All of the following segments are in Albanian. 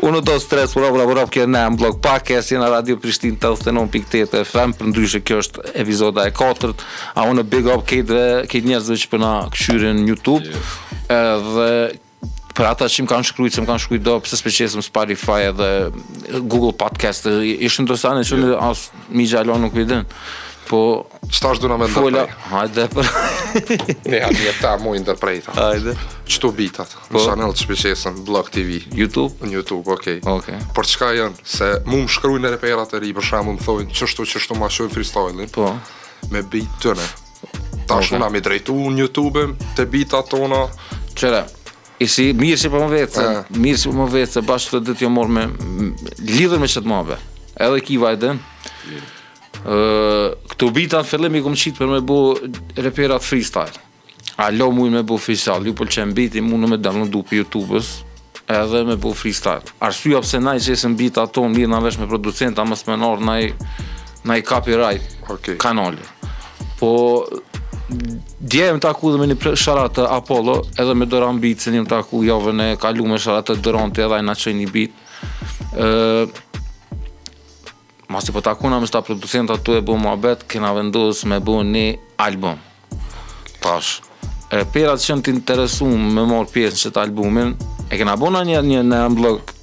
Unë do stres, ura, ura, ura, kjo n'blog pak, e si në radio Prishtin pikë tetë FM, përndryshe kjo është epizoda e 4, unë big up krejt, krejt njerëzve që po na kshyrin në Youtube, edhe për ata që më kanë shkrujt, që më kanë shkrujt do, pse s'pe qesim Spotify edhe Google Podcast, ish interesant e që n'asnji gjall nuk e din, po Qëtash s'du na me ndërpre? hajde për... Ne janë një ta mu i ndërprej ta. Hajde. Qëtu bitat, në po. Chanel t'pi qesim, Blog TV. Youtube? Në Youtube, okej. Okay. Okej. Okay. Por qëka janë, se mu më shkruj në reperat e rinj, për shembull më thojnë, qështu qështu ma shoj freestyle-in. Po. Me bit tonë. Tash okay. du na mi drejtu në Youtube, të bitat tona. Qëre, i si mirë si po më vet, mirë si po më vet, bashkë të dhe t'jo morë me, lidhur me qëtë mabe. Edhe ki vajden, Këta bita në fillim i kom qitë për me bo reperat freestyle. A do muj me bo freestyle, ju pëlqen biti, mun me download-u prej YouTube-ës, edhe me bo freestyle. Arsyja pse na i qesim bita ato, merrna vesh me producenta, mos me na, na i, na i copyright okay. kanali. Po, dje jem taku edhe me një shoutout Apollo, edhe me Doran Beat, se jem taku javën e kalu me shoutout Doranti edhe i na qoj një beat. Uh, Masi po takuna me qta producenta tu e bo muhabet, kena vendos me bo një album. Tash, repera që jon t'interesum me marë pjesë në qëtë albumin, e kena bo në një, një n'blog,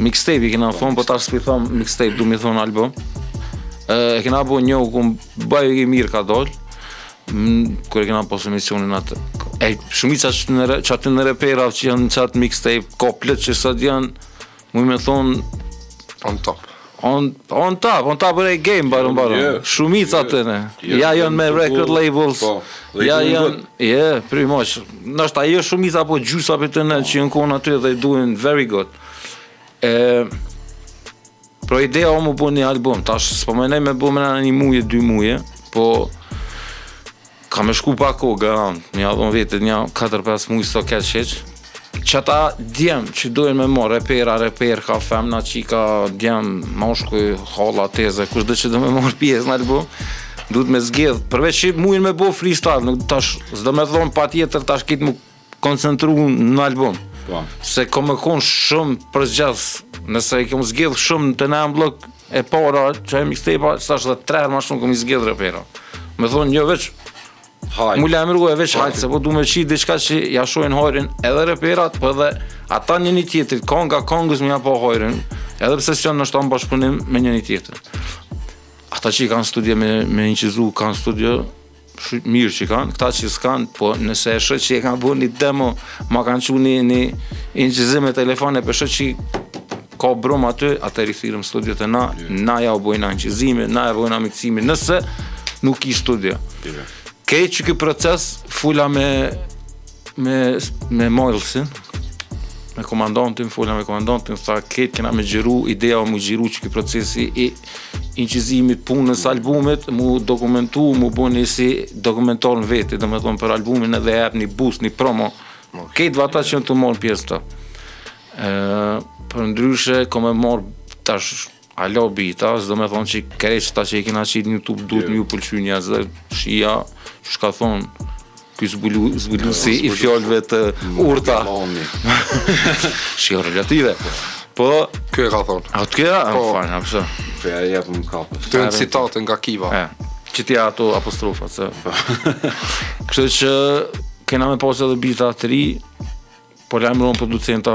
mixtape i kena po, thon, po tash s'pi thonë mixtape, du mi thon album. E, e kena bo një, kum boj i mirë ka dollë, kur e kena pasë emisionin atë. E, shumica që atyne reperave që janë në qatë mixtape, ka plot që sot janë, Mund me thon... On top. On, on top, on top of game, barë në barë. Shumica tyne. Ja janë me record labels. Po, ja janë... Yeah, pretty much. Ndoshta jo shumica po gjysa prej tyne që jon kon aty they're doing very good. E... Pro ideja o me bo një album, tash s'po menoj me bo me n' një muje, dy muje, po... Ka me shku pak kohë garant, me ja dhon vetit nja katër pesë muj s'o keq hiq. Qata djem që dojn me marr repera, reperka, femna, qika, djem, mashkuj, halla, teze, kushdo që do me marr pjesë n'album, duhet me zgjedh, përveç që mujn me bo freestyle, nuk tash, s'do me thon patjetër tash krejt mu koncentru në album. Po. Se kam me kon shumë përzgjedh, nëse i kam zgjedh shumë te n'blog e para, qai mixtape, tash edhe tre herë ma shumë kam me zgjedh repera. Me thon jo veç Hajt. Mu lajmru e veç hajt, se po du me qit diçka që ja shohin hajrin edhe reperat, po edhe ata njëni-tjetrit, konga kongës me ja pa hajrin, edhe pse s'janë në qat bashkëpunim me njëni-tjetrin. Ata që i kanë studio me, me inçizu, kanë studio, Mirë që kanë, këta që s'kanë, po nëse e shoh që e kanë bo një demo, ma kanë qu një një inqizim me telefon, p'e shoh që ka brum aty, atëherë i thirrim n'studio te na, na jau bojna inqizimin, na jau bojna miksimin, nëse nuk ki studio. Krejt qeky proces, fola me Me, me Mojlësin, me komandantin, fola me komandantin, tha, krejt kena me xhiru, ideja o m'u xhiru qeky procesi i inqizimit punës albumit, m'u dokumentu, m'u bo një si dokumentar në veti, domethonë për albumin edhe e jep ni boost, një promo, krejtve atyne që janë tu marrë pjesë aty. Përndryshe, kom me marrë tash Ala bita, s'domethonë që krejt qëta që i kena qitë n'jutub duhet me ju pëlqy njerëzve se shija qysh ka thonë ky zbulu, zbulu zbulusi i fjalëve të urta. Shija relative. Po, kjo e ka thonë. A të kjo e ka po. thonë, a përsa? Kjo e jepë më kapës. Tanë citate nga Kiva. Qiti ato apostrofa, se. Po. Kështu që kena me pasë edhe bita të ri, po lajmërohen producenta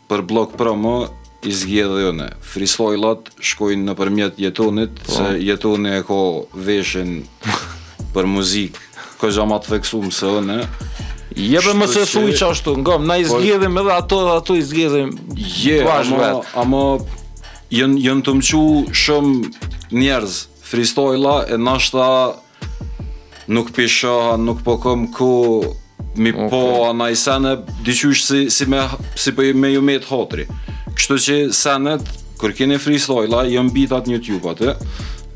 Për Bllok Pro po i zgjedhi unë. Fristajllat shkojnë nëpërmjet Jetonit, se Jetoni e ka veshin për muzikë koxha ma të theksum se unë. Jo be mos e thuj qashtu, nga, na i po- zgjedhim edhe ato dhe ato i zgjedhim Je, bashkë vetë. Ama, janë tu m'qu shumë njerëz, fristajlla e nashta Nuk po i shoh a, nuk po kom ku mi okay. po a naj sen e, di qysh si, si, me, si po me ju met hatri. Kështu që senet, kur keni freestyle-a, janë bitat n'jutub aty,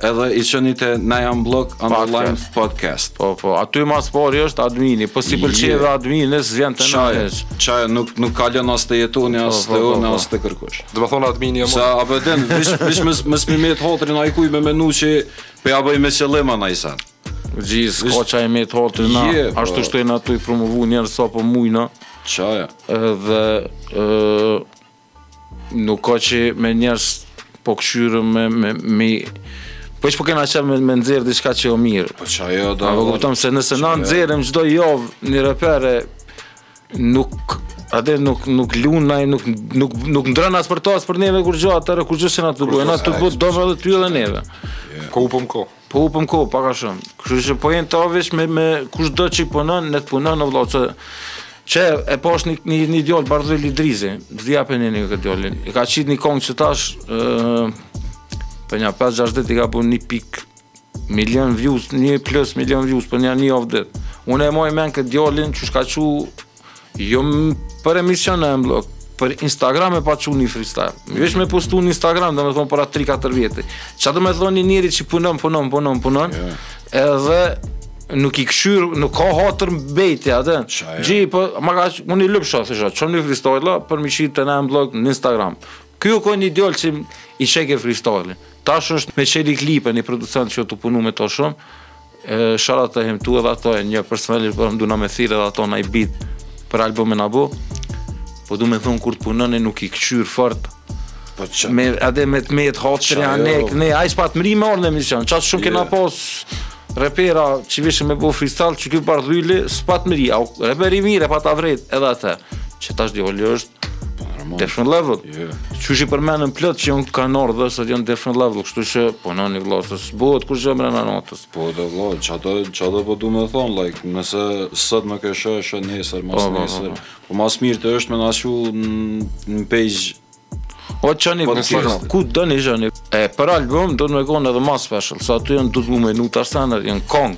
edhe i qoni te na i.am bllok underline podcast. podcast. Po, po, aty ma s'pari është admini, po s'i pëlqeve yeah. adminit, s'vjen te na hiç. Qaj, nuk, nuk kalon as te Jetoni, po, as po, te po, unë, as te kërkush. Domethonë admini e më. Sa, abedin, vish, vish më, me s'mi met hatri naj kujt me menu që Po ja boj me qëllim a naj sen. Gjiz, ka që i met hatri n'na, je, po. ashtu jena tu i promovu njerëz sa po mujna. Qaja. Edhe, nuk ka t'boj me njerëz po kqyr me, me, me, po që po kena qef me, me nxjerrë diçka që o mirë. Po qaja, de. A po kupton se nëse na nxjerrim qdo javë një reper e, Nuk Atëherë nuk nuk lun nai nuk nuk nuk ndron as për ta as për neve kurgjë atëherë kurgjë se na atëherë bojna dam edhe ty edhe neve. Po hupëm kohë. Po hupëm kohë pak a shumë. Kështu që po jena tu veç me me kush do çka punon le të punon në vëllai që që e pash një një, një djalë Bardhyl Idrizi. S'di a po e njeh këtë djalin. E ka qit një kangë që tash ë për nja pes gjasht ditë ka bo një pik Milion views, një plus milion views për nja një javë dit. Unë e maj men këtë djallin qysh ka çu jo për emision M-Blog, për Instagram e pat çu një freestyle. Mm. Veç me postu në Instagram, domethonë para 3-4 vjetë. Qa do me thonë një njeri që punon, punon, punon, punon, yeah. edhe nuk i kqyr, nuk ka hatërmbetje atë. Gji, po ma ka unë i lëp shoh thjesht, çon një freestyle për me qit te na blog në Instagram. Ky u kanë një djalë që i shek freestyle. Tash është me Çelik Lipa, një producent që tu punu me to shumë, shout out to him edhe ato e njoh personalisht po du na me thirr edhe ato naj bit për albumin a bo po du me thonë kur të punoni nuk i këqyr fort Po që... Me, edhe me të metë hatri jo ne, ne, ai s'pat mrri me ardhë në emision, qaq shumë kena pas repera që vijshin me bo freestyle, qe ky Bardhylli, s'pat mrri, a reper i mirë e pata vrejt edhe atë, që tash di, olë është, Po, normal. Different level. Jo. Qysh i përmenën plot që janë kanë ardhur dhe sot janë different level, kështu që po në një vëlla se s'bëhet kurgjë mbrenda natës. Po dhe vëlla, çado çado po du me thon, like, nëse sot më ke shë, shë nesër, mos Po, po, po, nesër. po. Po ma s'miri është me na çu në- në page O çoni Po, podcast, Instagram. ku doni çoni. E për album do të me konë edhe më special, se aty janë 12 minuta standard, janë kongë.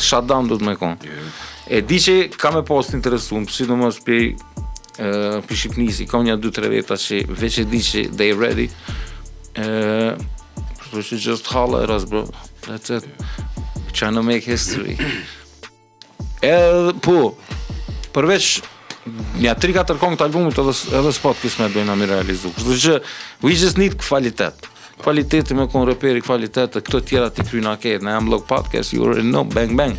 Shut down do të me kon. E di që ka me pas të interesum, sidomos pi ë pi Shqipnisë, ka nja dy tre veta që veç e di që they ready. ë Kështu që just holla at us bro. That's it. Trying to make history. Edhe po, përveç Nja 3-4 kongë të albumit edhe, edhe spot kisë me bëjna m'i realizu. Kështu që, we just need kvalitet. Kvaliteti me konë reperi, kvalitet e këto tjera t'i kryjna ketë. Në M-Blog Podcast, you already know, bang bang.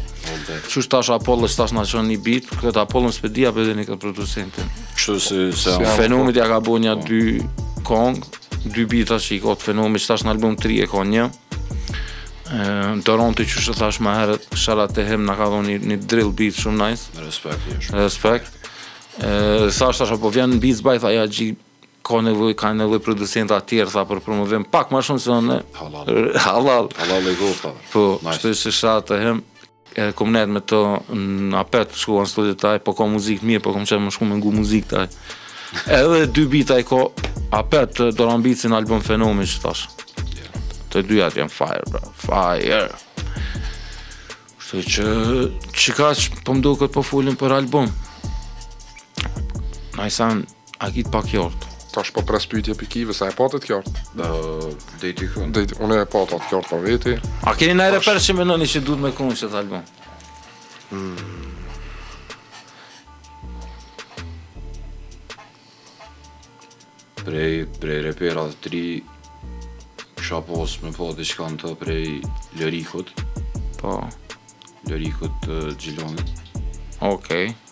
Qe tash Apollo, qetash na çon një bit, këtë Apollon s'po di a po e njeh këtë producentin. Kështu si, se... Fenomit ja ka bo një dy kongë, dy bita që i ka të Fenomit, qetash në album 3 e ka një. Doronti qysh thash ma herët shout out to him na ka dhonë një, një drill beat shumë nice Respekt jo shumë Respekt e, Thash thash a po vjen në beat s'baj tha ja gji ka nevoj, ka nevoj producenta tjerë tha për promovim pak ma shumë se në Hallall Hallall Hallall e koftë Po, nice. shout out to him E kom nejt me to apet, po shkova n'studio të tij, po ka muzikë t'mirë, po kom qejf me shku me ngu muzikë t'tij. Edhe dy bita i ka apet të Doront Beats n' album Fenomi qetash. Të dyjat janë fire, bro, fire. Kështu që, që ka që po m'duket po fullin për album. Nice one, A ki të pa kjart. Tash po pres pyetje për Kivën, a e patë të kjart? Ë, edhe ti këtu. Edhe unë e pata të kjart për veti. A keni naj reper që mendoni që duhet me kon në album? Mm. Prej, prej reperave të ri, kisha pas me bo diçka prej Lërikut. Po. Lërikut të Gjilonit. Okej. Okay.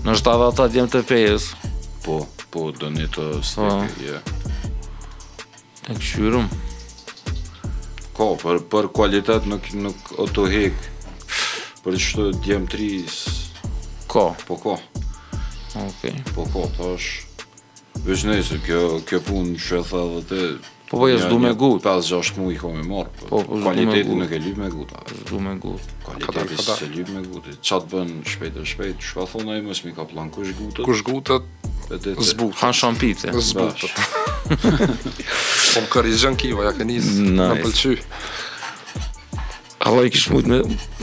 Ndoshta edhe këta djemtë e Pejës Po, po, do një të stekë, po. je T'i kqyrim Ka, për, për kualitet nuk, nuk o te hek Për që këta djemt e ri Ka Po, ka Ok Po, ka, ta është Veç nëse kjo kjo punë që e tha dhe te Po po, s'du me gut. 5-6 muaj ka me marr. Po, po po. Kualiteti nuk e lyp me gut. S'du me gut. Kualiteti nuk e lyp me gut. Çka të bën shpejt e shpejt? Çka thon ai na i kanë lan kush gutet? Kush gutet? Zbutet. Han shampite. Zbutet. Po më korrigjon Kiva, ja ke nis. Nice. Më pëlqy. Vallahi kish mujt me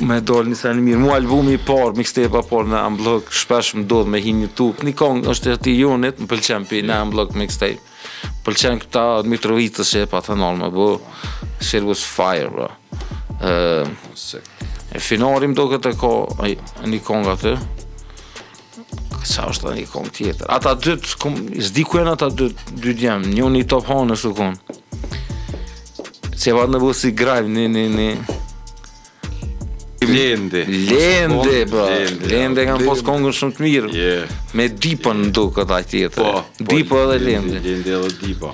me dal një sen mirë. Mu albumi i parë, mixtape-a parë në Unblock, shpesh më ndodh me hinë YouTube. Një këngë është e atij Jonit, më pëlqen prej në Unblock mixtape. Pëlqen këta të Mitrovicës që e patën ardh me bo. Shit was fire, bro. Uh, edhe Fisi, normal, ky e ka një këngë aty. Si është edhe një kong tjetër. Ata dytë, kom, s'di kush janë ata dy, dy djem, një unë i top hanë në sukon. Se e patën bo si grime, një, një, një. Lende. Lende, po. Lende, lende kanë pas kongën shumë të mirë. Yeah. Me Dipën më duket atë tjetër. Po, po, Dipa edhe Lende. Lende edhe Dipa.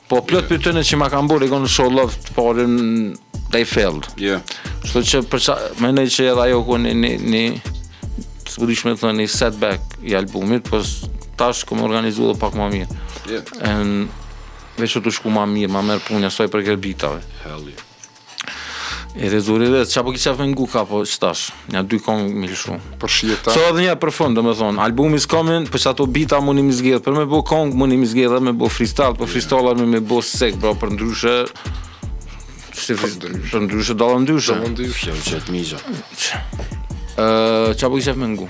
Po plot prej tyne që ma kanë bërë, u kon show love të parin, they failed. Jo. Kështu që për qato, menoj që edhe ajo u kon një, një, të së përishme të një setback i albumit, po tash jem organizu dhe pak ma mirë. Jo. Yeah. Veç tu shku ma mirë, ma merr mendja, sa i përket bitave. Hell yeah. Edhe, edhe, ça po ki qef me ngu ka, po qetash, nja dy kongë mi lëshu. Për shjeta. So edhe nja për fund, dhe domethonë, albumi is coming, për qato bita muni m'i zgjedh, për me bo kongë, muni m'i zgjedh edhe me bo freestyle, për freestyle, me më bo sek, bro, për ndryshe, Edhe fri... Për ndryshe, dalë ndryshe. Dalë ndryshe. Kjo që të mizha. Ça po ki qef me ngu?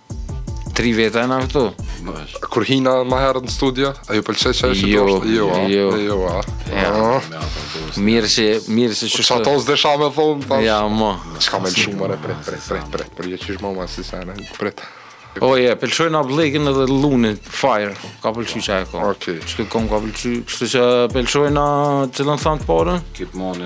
Tri veta jena këtu. Kur hina ma herët në studio, a ju pëlqej qaj që jo, do? Jo, jo, jo. Ah. Mirë se, mirë se çfarë. Çfarë tos desha me thon tash? Ja, mo. Çka me lëshu more pret, pret, pret, pret. Për jetë çish më më si sa ne pret. O je, lëshona Blekin edhe Lunin, fire. Ka pëlqy qaj ka. Okej. Çka kom ka pëlqy, kështu që lëshona cilën thon të parën. Keep on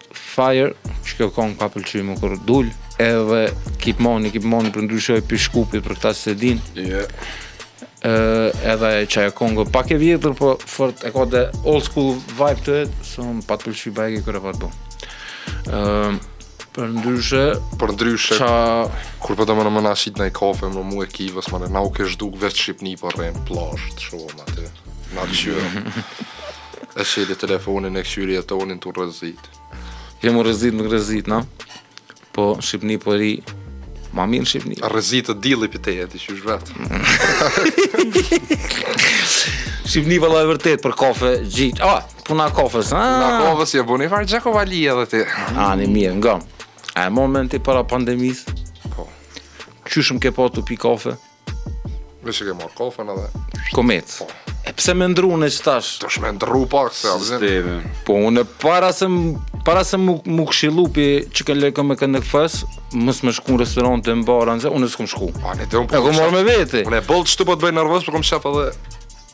Fire se kjo kong m'ka pëlqy kur dul edhe keep money keep money për ndryshe prej Shkupit për këta s'e din yeah. edhe qajo kanga pak e vjetër po fort e ka qat old school vibe tonë e m'pat pëlqy bajagi kur e pat bo për ndryshe për ndryshe qa... kur po don me na shti n'ni kafe mu e Kivën më na u ke zhduk veç shqipni po rrin plazh shumë atë na kqyr E shti telefonin e kqyri je tu u rrezit Jemi rrezit, jemi rrezit, na Po Shqipni po rri Ma mirë në Shqipni Rrezet e dillit po ti e di qysh vet Shqipni valla e vërtet për kafe gjit A, puna kafes a? Puna kafes, je bo ni farë gjake valla edhe ti A, jo mirë, nga E momenti para pandemis Po Qysh m'ke pa tu pi kafe? Nëse ke marrë kafën edhe... Kmet. Po. E pse me ndru në që tash? Të shme ndru pak se avzin. Sistemi. Po unë para se, para se mu, m'u këshillu prej që ke leku me kenë në kafes, mos me shku në restoran dhe n'bara, nëse unë s'kom shku. A në të unë po... E kom marrë me vete. Unë e di që po të boj nervoz, po kom qef edhe...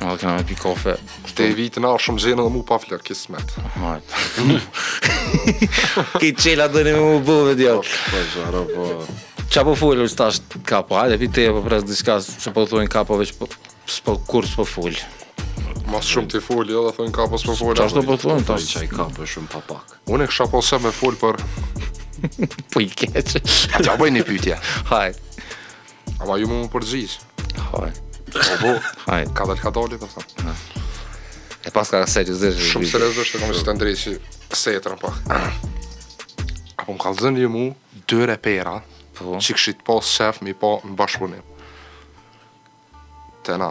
Po edhe kena me pi kafe. Deri vitin e ardhshëm kena edhe m'u pa prapë, kismet. Hajt. Ki qëlla ti me u bo, veç jo. Po, gjara, po. Qa po fol ti tash kapo, hajde, prit, po pres diçka, se po thujnë kapo, veç po, s'po, kur s'po fol. Ma së shumti fol, jo, dhe thujnë kapo s'po fol. Qa do po thujnë, tash? Qaj kapo, shumë po pak. Unë e kisha pas me fol, për... po i keq. A t'ja bëj një pytje? Hajt. Ama ju m'u përgjigj. Hajt. Po po. Hajt. Ka dal ka dali pastaj. Po e paska seriozisht. Shumë seriozisht e kam të ndriçi se e trampa. A po m'kallzoni mu dy repera. Po. Çi kishit pas qef mi pa në bashkëpunim. Tena.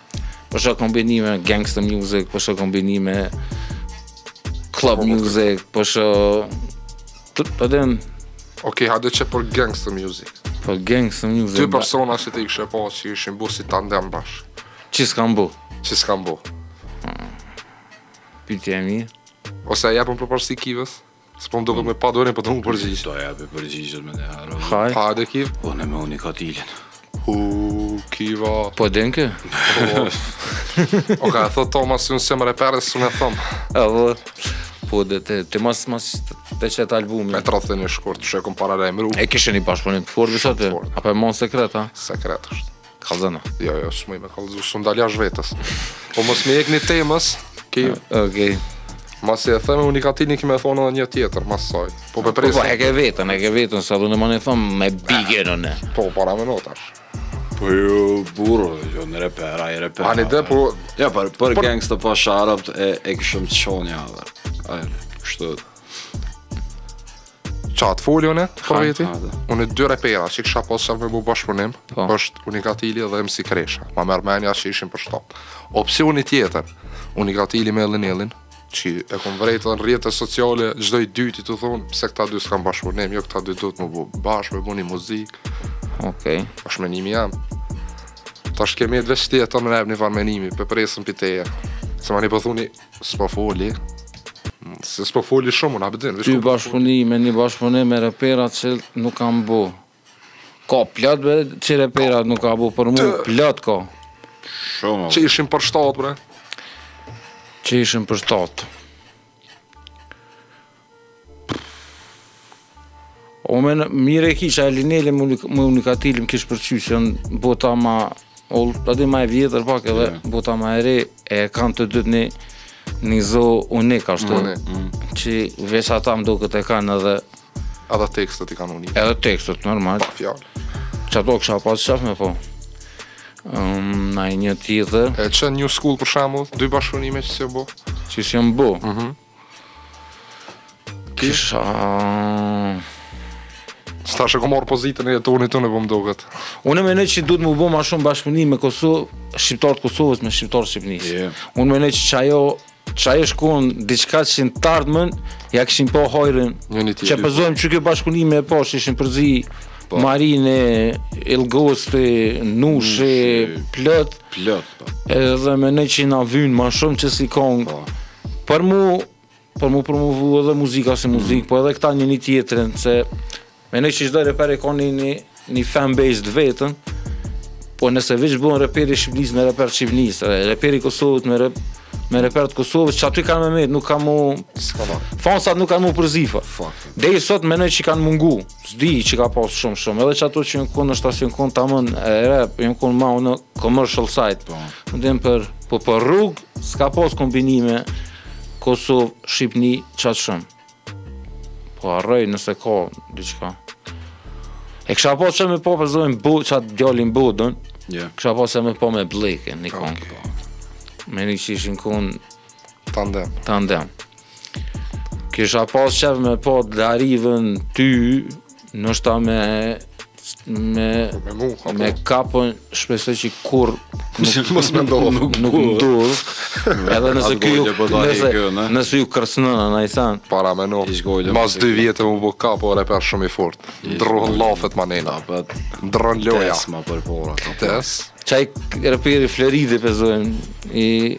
Po shoh kombinime gangster music, po shoh kombinime club po, po, music, po shoh të të dem. Ok, hajde qe për gangster music. Për gangster music. Dy persona që ti kishe pas qef ishin bo si tandem bashkë. Që s'kam bo? Që s'kam bo? Pytje e mirë. Ose a ja jep përparsi Kivës? S'po më duket me padurim, po t'm'u përgjigj. Ta jep përgjigjen menihere. Hajt. Hajde Kiv. Po une e kom ka t'ilin. Hu, kiva. Po e din kë? Po. Ok ta thom ma vonë se me reperë s'mun thom. Apo. Po dhe te, te mas mas qëtij albumi Me të një shkurt, që e kom paralajmëru E kishe një bashkëpunim të fortë, veç atë? A po e mon sekret, ha? Sekret është Kallzona. Jo, jo, s'muj me kallzu, s'u ndalash vetës. Po mos më ikni temës. Okej. Okay. Okej. Okay. Masi e them unë ka tini ki me thonë edhe një tjetër, mas saj. Po po pres. Po, po e ke vetën, e ke vetën sa do të moni thon me bigën unë. Po para më notash. Po ju burro, jo unë reper, ai reper. Ani dhe po. Ja, për për po... gangsta po sharap e e kishëm të shonja. Ai, kështu. Qa, të foli une, po veti? Une dy repera që kësha pas qef me bu bashkëpunim, po. është Unikatili dhe MC Kresha. Ma merr menja që ishin përshtat. Opcioni tjetër, Unikatili me Elinelin, që e kom vrejtë dhe në rrjete sociale, çdo i dyti të thonë, pse këta dy s'kanë bashkëpunim, jo këta dy duhet me bu bashkë, me bu një muzikë. Okej. Okay. është menimi jem. Tash kemi edhe shtje, ta më nebë një farë menimi, po presëm prej teje. Se ma një po thuni, S'po foli. Se s'po foli shumë, unë abedin. Dy bashkëpunime, një bashkëpunim me repera që nuk kanë bu. Ka plot bre që repera nuk kanë bu për mu, plot ka. Shumë. Që ishin përshtatë, bre? Që ishim për shtatë. O men, mirë e kisha Elineli me Unikatilin kish përqy që në bota ma old, pa di ma e vjetër pak edhe yeah. bota ma e re e kanë të dytë një një zo unik ashtu mm -hmm. që veç ata më doket e kanë edhe edhe tekstet i kanë unik edhe tekstet normal pa fjalë qato kësha pas qef me pa um, naj një tjetër e që new school për shembull dy bashkëpunime që s'janë bo që s'janë bo mm -hmm. Kisha... Tash e kom marr pozitën e Jetonit unë e po më duket. Unë menoj që duhet me bo ma shumë bashkëpunime Kosovë, shqiptarët e Kosovës me shqiptarët e Shqipnisë. Yeah. Unë menoj që qajo, qajo ish kon diçka që në t'ardhmen, ja kishin pa hajrin, që po e zojmë qëkto bashkëpunime po, që ishin përzi, po. Marini, Elgosti, Nushi, Plot. Plot. Edhe menoj që na vynë ma shumë qësi kongë. Po. Për mu, për mu promovu edhe muzika si muzikë, po edhe këta njëni tjetrin, se menoj që çdo reper e ka një një, një fan base të vetën, po nëse veç bun reperi i Shqipnis me reper t'Shqipnis, reperi i Kosovës me rep, me reper të Kosovës, qaty ka me metë, nuk ka mu... Fansat nuk ka mu përzi fare. Deri sot menoj që kanë mungu. S'di që ka pas shumë shumë, edhe qato që janë konë nashta s'janë konë tamam rap, janë konë ma në commercial side. Po. Më dimë për, për, po për rrugë, s'ka pas kombinime Kosovë, Shqipni, qatë shumë. Po harroj nëse ka diçka. E kësha pas qef me pa, po e zojmë Bu, qat djalin Butën. Yeah. Kësha pas qef me pa me Bllekin, një kongë. Okay. Menoj që ishin konë, Tandem. Tandem. Kisha pas qef me pa të livrën ty, nashta me me me, mu, me kapën shpresoj që kurrë nuk mos me ndodh nuk nuk ndodh edhe nëse ky ju po nëse nëse ju kërcënon ana i than para më nuk mas dy vjet më bu kapo ora pa shumë i fort ndrron llafet ma mirë po ndrron loja tes më për fora tes çaj reperi floride pezojm i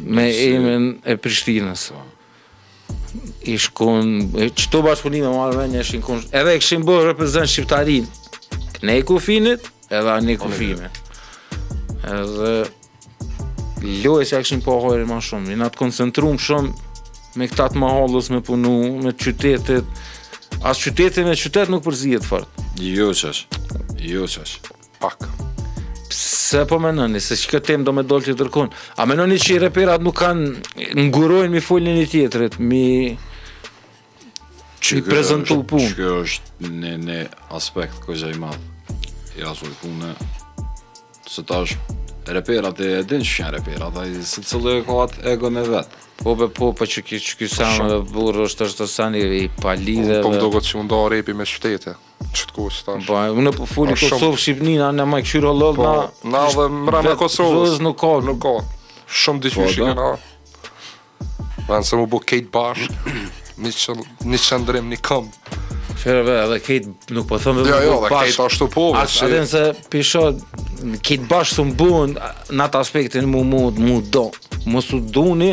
me emrin e Prishtinës. I shkon, qëto bashkëpunime marrë me një shkon kush. Edhe e kishin bërë reprezent shqiptarinë. Knej kufinit, edhe anej kufinit. Edhe lojë që kishin po hojë më shumë, ne jena të koncentrum shumë me këta të mahallës me punu, me qytetit. As qyteti me qytet nuk përzihet fort. Jo qaq. Jo qaq. Pak. Pse po menoni se qekjo temë do me dalë tjetërkun? A menoni që reperat nuk kanë ngurojnë me i fol njëni-tjetrit, me ja prezantu punë. Kjo është në në aspekt ku jam. Jo asoj punë. Se tash reperat e din që janë reperat, ai secili e ka atë ego në vete. Po be po pa që ky që ky sa me bo është është sa i palidhje. Po më duket se u nda repi me shtete. Qëtu ku është tash? Po, unë po fuli po, Kosovë, Shqipni, na në majë këshyrë hollë, po, na... Po, na dhe mra me Kosovë. Zëzë nuk ka. Nuk ka. Shumë dyqy po, shikë, na. Vyn se m'u bo krejt bashkë, një qëndrim, një këmë. Fere ve, edhe krejt nuk po thëmë dhe jo, jo, bashkë. Jo, krejt ashtu po, vë që... A din se qysh, krejt bashkë s'mun bohen në atë aspektin mu mu mu do. Mu su duni,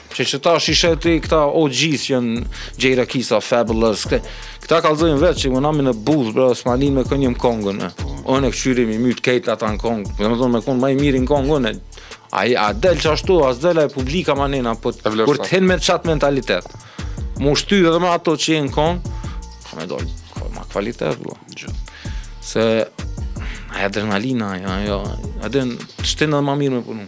Që qëta i shishe ti këta OG's që Jadakiss, Fabolous, këte. Këta kalzojnë vetë që kur hina në booth, bro, s'ma nin me kon jem n'kongë, e. Unë këqyri me i mytë krejt ata në kongë, me m'thonë me konë ma i miri n'kongë, e. A, a del që ashtu, a së e publika ma nena, po ti kur të hin me qat mentalitet. Mu shty edhe me ato që i në kongë, ka me dalë, ka ma kvalitet, bro. Gjë. Se, a adrenalina, ajo, a din, t'shtin edhe ma mirë me punu.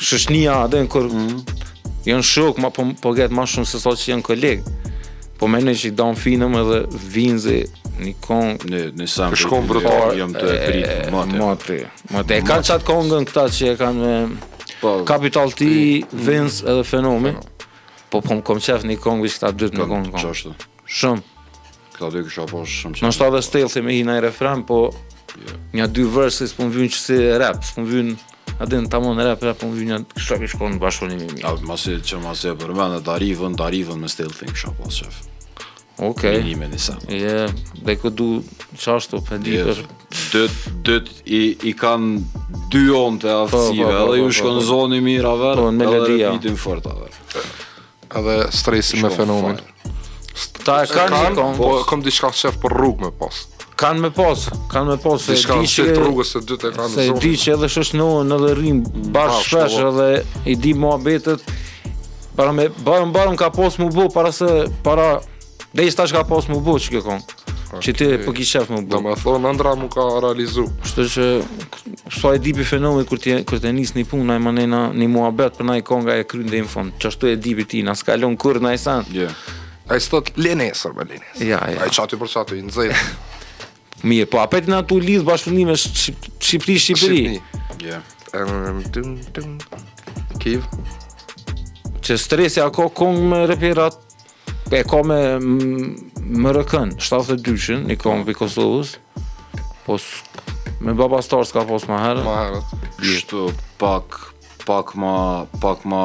Shoqnia a din kur mm. janë shok, ma po, po nget ma shumë se sa që janë kolegë. Po menoj që i vyn Finem edhe Vinzi një kongë... Në, në samë për shkonë për parë, jam të pritë, ma të. Ma të, ma të. E kanë qat kongën këta që e kanë me... Po, Capital T, mm. Vinz edhe Finemi. Po po më kom qef një kongë, veç këta dytë me konë. Qashtë. Shumë. Këta dy kisha pas shumë qef. Nashta edhe stelthi me hi në i refren, po jo. një dy vërsi s'po m'vyn që si rap, s'po m'vyn A din tamon rap rap m'vjen kështu që shkon në bashkëpunim me Ja masi qe masi e përmende ta Rinën ta Rinën me stil thing shop o shef. Okej. Një me disa. Je, dhe këtu du qashtu për di për dy dy i i kan dy on të po, po, aftësive, po, edhe ju shkon zoni mirë atë. Po në melodia. Edhe repin fort atë. Edhe stresin me fenomin. Ata e kanë një kohë, po kam diçka qef për rrugë me pas. Kanë me pas, kanë me pas se ti që rrugës të dytë e kanë zonë. Se di që edhe shokë edhe rrim bash shpesh edhe i di muhabetet. Para me bajm bajm ka pas mu bo para se para Veç tash ka pas mu bo çka kom Që ti po ki qef mu bo Do me thonë ëndra mu ka realizu Kështu që Sa e dipi fenovi kur ti kur ta nis një punë domethënë një muhabet për naj kongë e kryen deri në fund. Qashtu e dipi ti na s'ka lon kurr naj sen. Jo. Ai sot le nesër me le nesër. Ja, ja. Ai qaty për qaty i nxehtë. Mirëpo apet n'a tu lidh bashkëpunime Shqipëri Shqipëri. Ja. Ëm tum tum. Kiv. Që stresi a ka kong me reperat e ka me Mc Kreshën 72-shën i ka me Kosovës po me baba star s'ka pas ma herë ma herët shtu pak pak ma pak ma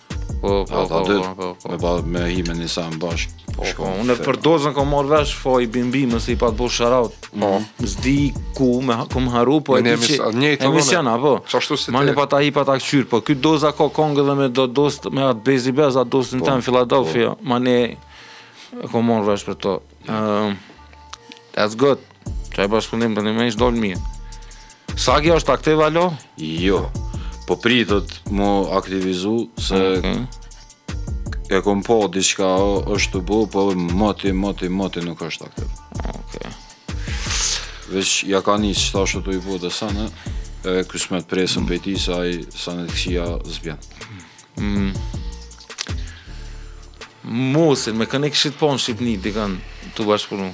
Po, po, po, po, po, po. Me ba me hi me nis sen bashk. Po, po, unë për dozën kam marr vesh prej bimbimës e pat bo shoutout. Po. Mm. S'di ku me kom harru po e di që. Në një emision apo. Qashtu si. Masnej pata hi pata kqyr, po ky doza ka kongë dhe me do dost me at bezi bez at dostin po, tan Philadelphia. Po. Masnej e kam marr vesh për to. Ëm. Ehm, that's good. Qaj bashkëpunim përnime ish dollë mirë. S'a ki është aktiv hala? Jo, po pritet mu aktivizu se okay. e kom po diçka është tu bo, po moti, moti, moti nuk është aktiv. Okay. Veç ja ka nis qetash tu i bo do sene, e kësmet presim mm. për ti sa i sa në të këshia zbjen. Mm. Masnej, me kon e kishit pa në Shqipni, dikën të bashkëpunu.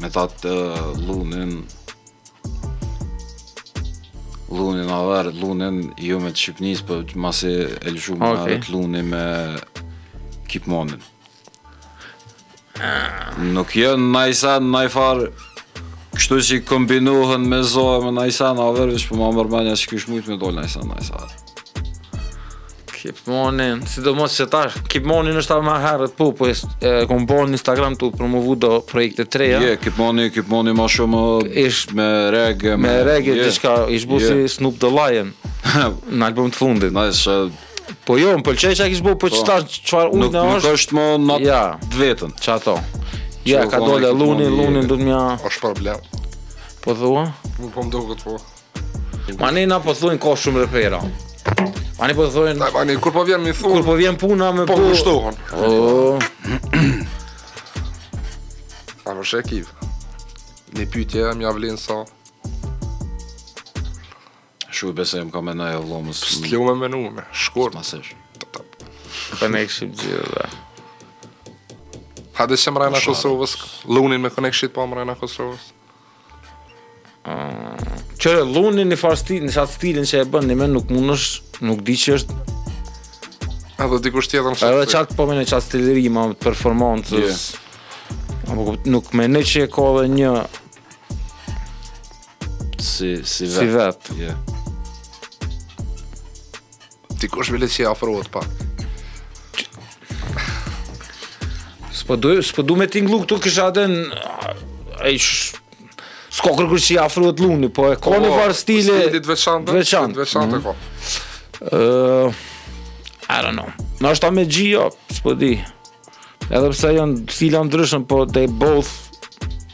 me ta të lumin lumin a ver, lumin jo me të Shqipnis, por po masi e përmend okay. herët lumin me kidmanin. Nuk janë jo najsen, najfar, kështu që i kombinohen me zo me najsen a ver, veç po ma merr menja që kish mujtë me dalë najsen, najsen. Keep morning, sidomos qe tash, keep morning nashta ma herët po, po e kom bo në Instagram tu promovu do projekte të reja. Je, keep morning, keep morning ma shumë ish, me reggae, me, me reggae, yeah. diçka, ish bo yeah. si Snoop the Lion, në album të fundit. Nice, uh, po jo, më pëlqej që a kish bo, po, po. që tash, qëfar ujtë në është? Nuk është më në ja. të vetën. Qa to? Ja, ka dole luni, luni, du të mja... është problem. Po thua? Nuk po më do këtë po. Ani na po thonë ka shumë repera. Mani po thonë. Ai ani kur po vjen mi thon. Kur po vjen puna me po. Po m'shtohen. Oh. A më shekiv. Një pyetje jam ja vlen sa. Shumë besoj më ka me nëjë vlomës Së të ljume me menu, shkurt Ma sesh Për ne këshim gjithë dhe Hadi që më rajna Kosovës Lunin me konek shqit pa po më rajna Kosovës Që Luni një farë stil, në qat stilin që e bënë, nime nuk mundet, nuk di që është... Edhe dikush tjetër në qat stilin? Edhe qat po menoj qat stilin e performancës... Yeah. Apo nuk menoj që e ka edhe një... Si, si vetë. Si vetë. Yeah. Dikush bile i afrohet pak. S'po du, s'po du me tinglu këtu keq a din... Ej, sh... S'ka kërkush që i afrohet luni, po e ka një po, farë stili... Stili të veçantë. Të veçantë. Të veçantë e mhm. ka. Uh, I don't know. Nashta MC Gjiko, s'po di. Edhe pse janë stila t'ndryshëm, po they both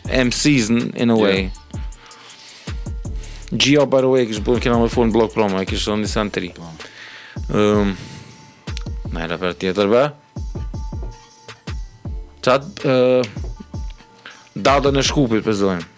MCs in a way. Gio by the way, kështu bre kena me full në blog promo, e kishë në Nissan 3. Po. Um, në e refer tjetër, be? Qatë, uh, Dadën e Shkupit, pëzojmë.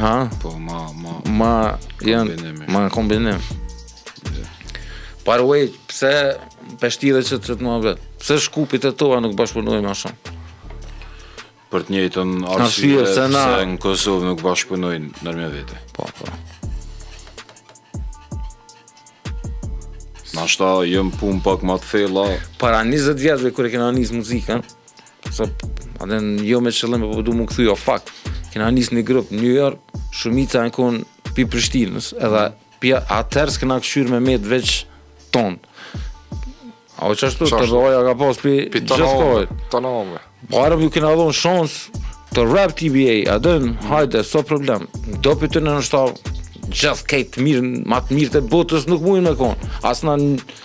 Ha? Po, ma, ma, ma, janë, kombinim. ma, kombinim. Po why, pse pe shti edhe qet temë apet? Pse Shkupi Tetova nuk bashkëpunojn ma shumë? Për të njëjtën arsye se na... në Kosovë nuk bashkëpunojnë nërmjet vete. Po, po. Nashta janë punë pak ma të thella. Para 20 vjetëve kur e kena nisë muzikën, Se a din jo me qëllim po du më kthy në fakt. Kena nis një grup në New York, shumica janë kon pi Prishtinës, edhe pi atëhers kena kqyr me met veç tanë. A o qashtu TBA-ja ka pas pi gjithka. Tonome. Po ama ju kena dhon shans të rep TBA, a din, mm. hajde, s'o problem. Domethënë nashta gjithë kejt t'mirë, ma t'mirë të botës nuk mujnë me konë. As në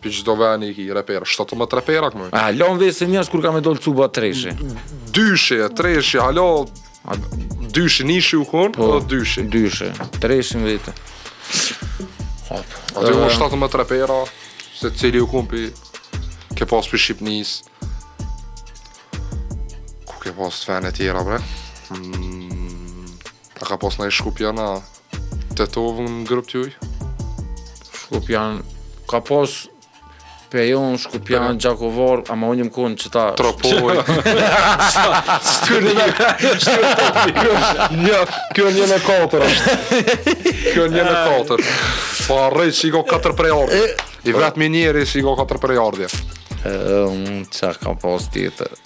Pi çdo veni i ki repera, shtatëmbëdhjetë repera kem. A, lanë vejë se njërës kur ka me dal cuba treshi. Dyshi, treshi, halo, dyshi, nishi u konë, po, dyshi. Dyshi, treshi në vete. A te ju shtatëmbëdhjetë repera, secili u konë pi, ke pas pi Shqipnisë. Ku ke pas vene tjera, bre? Mm. A ka pas naj shkupjan a tetovar në grup t'juj? Shkupjan, ka pas Pejan, Shkupjan, Gjakovar, ama unë më konë që ta... Tropojë! Shtu në në Një, kjo një në katër është. Kjo një në katër. Po arrej që i go katër prej ardhje. I vetmi njeri që i go katër prej ardhje. Ça ka pas tjetër?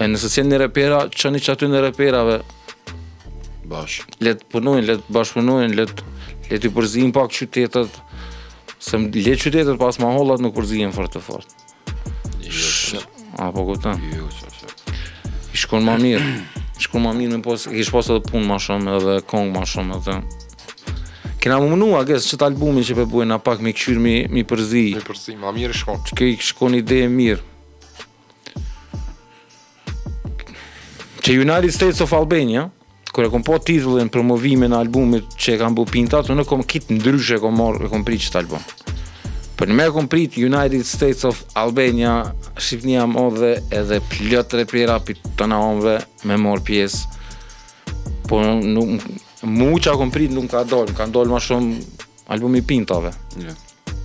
E nëse jeni repera, çoni qaty reperave. Bash. Le të punojnë, le të bashkëpunojnë, le të le të përzihen pak qytetet. Se qytetet pas ma hollat nuk përzihen fort të fort. Jo, A po kupton? Jo, jo, jo. I shkon ma mirë. Shkon ma mirë, po kish pas edhe punë ma shumë edhe kong ma shumë edhe. Kena me menu, gës, qe te albumi që po bojmë, po a pak mi këqyrë, mi, mi përzi. Mi përzi, ma mirë shkon. Qeky shkon ide e mirë. Qe United States of Albania, kur e kom pa titullin, promovimin e albumit që e kan bo Pinta, tanë kom kit ndryshe e kom marrë, e kom prit qat album. Për emën e kom prit United States of Albania, Shqipnia madhe edhe plot repera pi tana anve me marrë pjesë. Po nuk, mu ça kom prit nuk m'ka dal, m'ka dal ma shumë Album i pintave. Jo.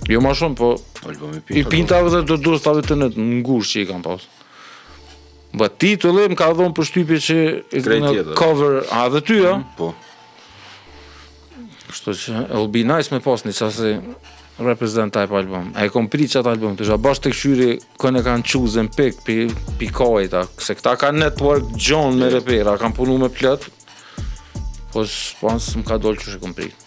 Jo ma shumë, po album i pintave. I pintave dhe do duete të tanë ngush që i kanë pas. Bash i tillë m'ka dhon përshtypje që në cover, edhe ty, a? Mm, po. Kështu që, it will be nice me pas një qasi represent type album. E kom prit qat album, dashta bash të kqyri kënd e kanë choose-ën pik, pi, pi kahit, se këta kanë network, jonë me repera, kanë punu me plot, po prapë s'më ka dal qysh e kom prit.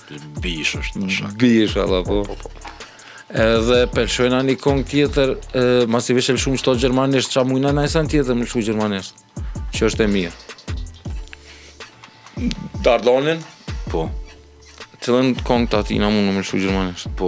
Bish është në shak. Bish, valla, po. po, po, po. Edhe pelshojna një kong tjetër, e, masi vishe shumë kto gjermanisht, ça mujna najsen tjetër me lshu gjermanisht, që është e mirë. Dardonin? Po. Cilën kong t'atina mun me lshu gjermanisht? Po,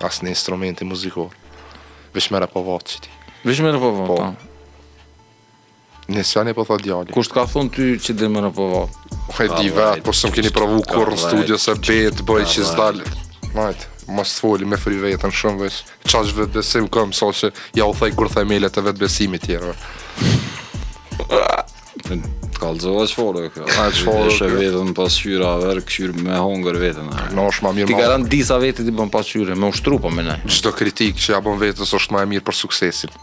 Pa asnjë instrument muzikor. Veç me repu vetë qe ti. Veç me repu vetë. Po. Nejse ajo po thotë djali. Kush të ka thonë ty që din me repu vetë? E di vet, po s'm keni provu kurrë në studio se betë boj që s'dal. Mahi, mos të foli me fri vetën shumë veç. Qaq vetëbesim kam sa që jau thaj krejt themelet e vetëbesimit tjerëve. Kallzo është fore kjo. Është fore. Është vetëm pasqyra, veç kshyr me hongër vetëm. Në është më mirë. Ti garant disa vetë t'i bon pasqyre, me ushtru po më ne. Çdo kritik që ja bën vetes është ma e mirë për suksesin.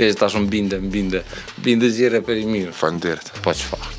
E tash më binde, më binde. Binde që je reper i mirë. Faleminderit. Po çfarë?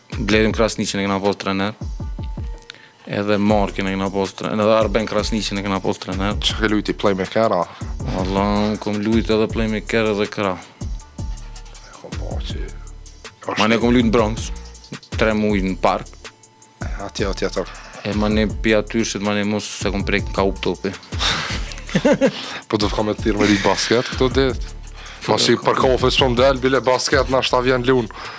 Blerim Krasniqin e kena pasë trener Edhe Markin e kena pasë trener Edhe Arben Krasniqin e kena pasë trener Qysh ke lujt, playmaker a? Vallah, unë kom lujt edhe playmaker edhe kera E kom po që Manej kom lujt në Bronx Tre muj në park E atje o tjetër E manej prej atyhit, manej mo s'e kom prek ka up topi Po do të ka me të thirrë me lujt basket këto dit Masi për kafe s'po m'del, bile basket noshta vjen lun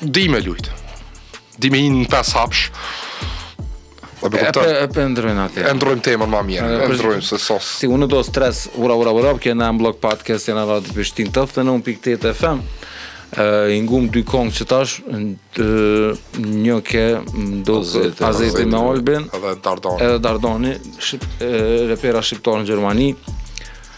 Di me lujt. Di me hi në pesë hapsh. Po do të thotë. E po ndrrojmë atë. E ndrrojmë temën ma mirë. E ndrrojmë se s'osht. Si unë do stres, ura ura ura, jena n'Bllok podcast në Radio Prishtinë të ftonë un pikë tetë FM. Ë i ngum dy kongë që tash një ke do Azeti me Albin edhe Dardani. Edhe Dardani, shit, repera shqiptarë në Gjermani.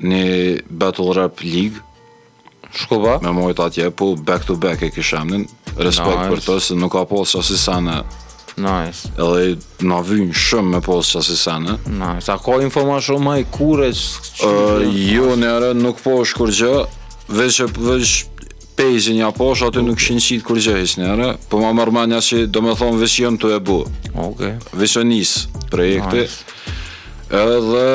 Ni Battle Rap League. Shkova. Me mojt atje, po back to back e kish emnin. Respekt nice. për të, se nuk ka pasë çasi sene. Nice. Edhe na vyn shumë me pasë çasi sene. Nice. A ka info ma shumë ma i kure? Uh, jo, njeri, nuk pashë kurgjo. Veç, veç, Pejxhi nja post aty nuk kishin qit kurgjo hiç njeri, po ma merr menja që do me thonë veç janë tu e bo. Ok. Veç o nisë projekti. Nice. Edhe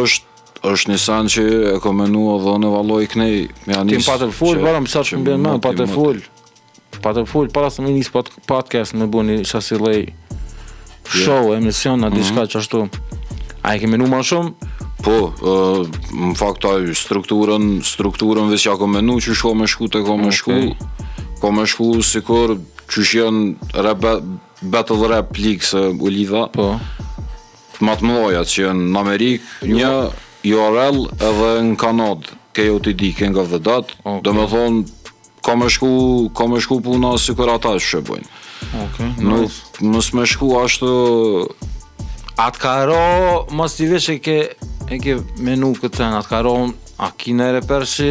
është është një sen që e kom menu edhe unë valla knej me e nis. Ti m'pate fol, barem sa që mbaj men, pate fol. Pate fol, para se me nis podcast me bo një çasi lloj. Show, emision, a diçka mm -hmm. qashtu. A e ke menu ma shumë? Po, uh, në fakt ai strukturën, strukturën veç ja kom menu qysh ka me shku, te ka me shku. Okay. Ka me shku sikur qysh janë rap battle rap leagues Oliva. Po. Ma të mëdhaja që janë në Amerikë, jo. një URL edhe në Kanadë. KOTD, King of the Dot, okay. do me thonë Ka me shku, ka me shku puna si kur ata që e bojnë. Ok, nice. Nuk, mos me shku ashtu... A t'ka ra, masi veç e ke, e ke menu këtë sen, a t'ka ra, a ki naj reper që,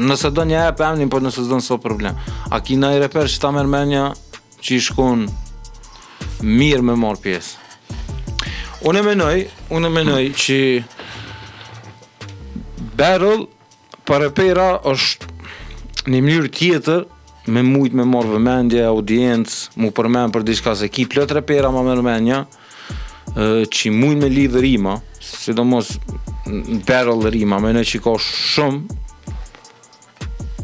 nëse don jep emnin, por nëse s'don s'o problem. A ki naj reper që ta merr menja që i shkon mirë me marrë pjesë. Unë e menoj, unë e menoj që Battle Për repera është një mënyrë tjetër me mujt me marrë vëmendje, audiencë, mu përmen për diçka se ki plot repera ma merr menja, që mujn me lidhë rima, sidomos battle rima, menoj që ka shumë,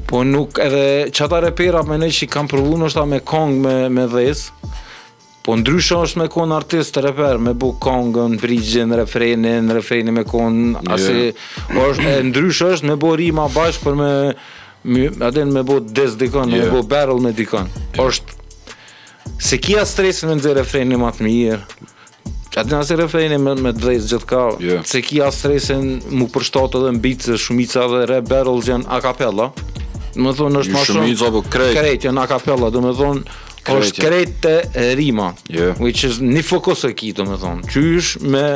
po nuk edhe qata repera menoj që kanë provu noshta me kong me, me diss, Po ndryshe është me kon artist reper, me bo kongën, bridge-in, refrenin, refrenin me kon, asi, yeah. është, e ndryshe është me bo rima bashkë për me, me a din me bo diss dikon, yeah. me bo battle me dikon, yeah. është, s'e ki atë stresin me nxjerrë refrenin ma të mirë, Atë në asi refren me, me hit gjithkah, yeah. s'e ki as stresin mu përshtatë edhe në beat, shumica e rap battles janë a cappella. Domethonë është ma shumë... Shumica apo krejt. Krejtë janë a cappella, domethonë Krejt është janë. krejt te rima. Yeah. Which is një fokus e ki, domethonë. Qysh me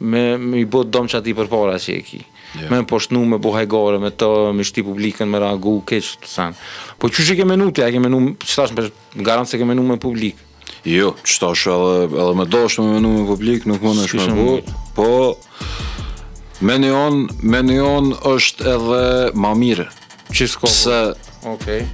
me me i bo dom qati përpara që e ki. Yeah. Me poshtnu, me bo hajgare, me të, me shti publikën, me reagu, këso sene. Po qysh e ke menu ti, a ke menu, që tash, për garant s'e ke menu me publik. Jo, që tash edhe, edhe me dashtë me menu me publik, nuk mundesh me S'kisha bo, mujt. po një on një on është edhe ma mirë. Çisko. Pse? Okej.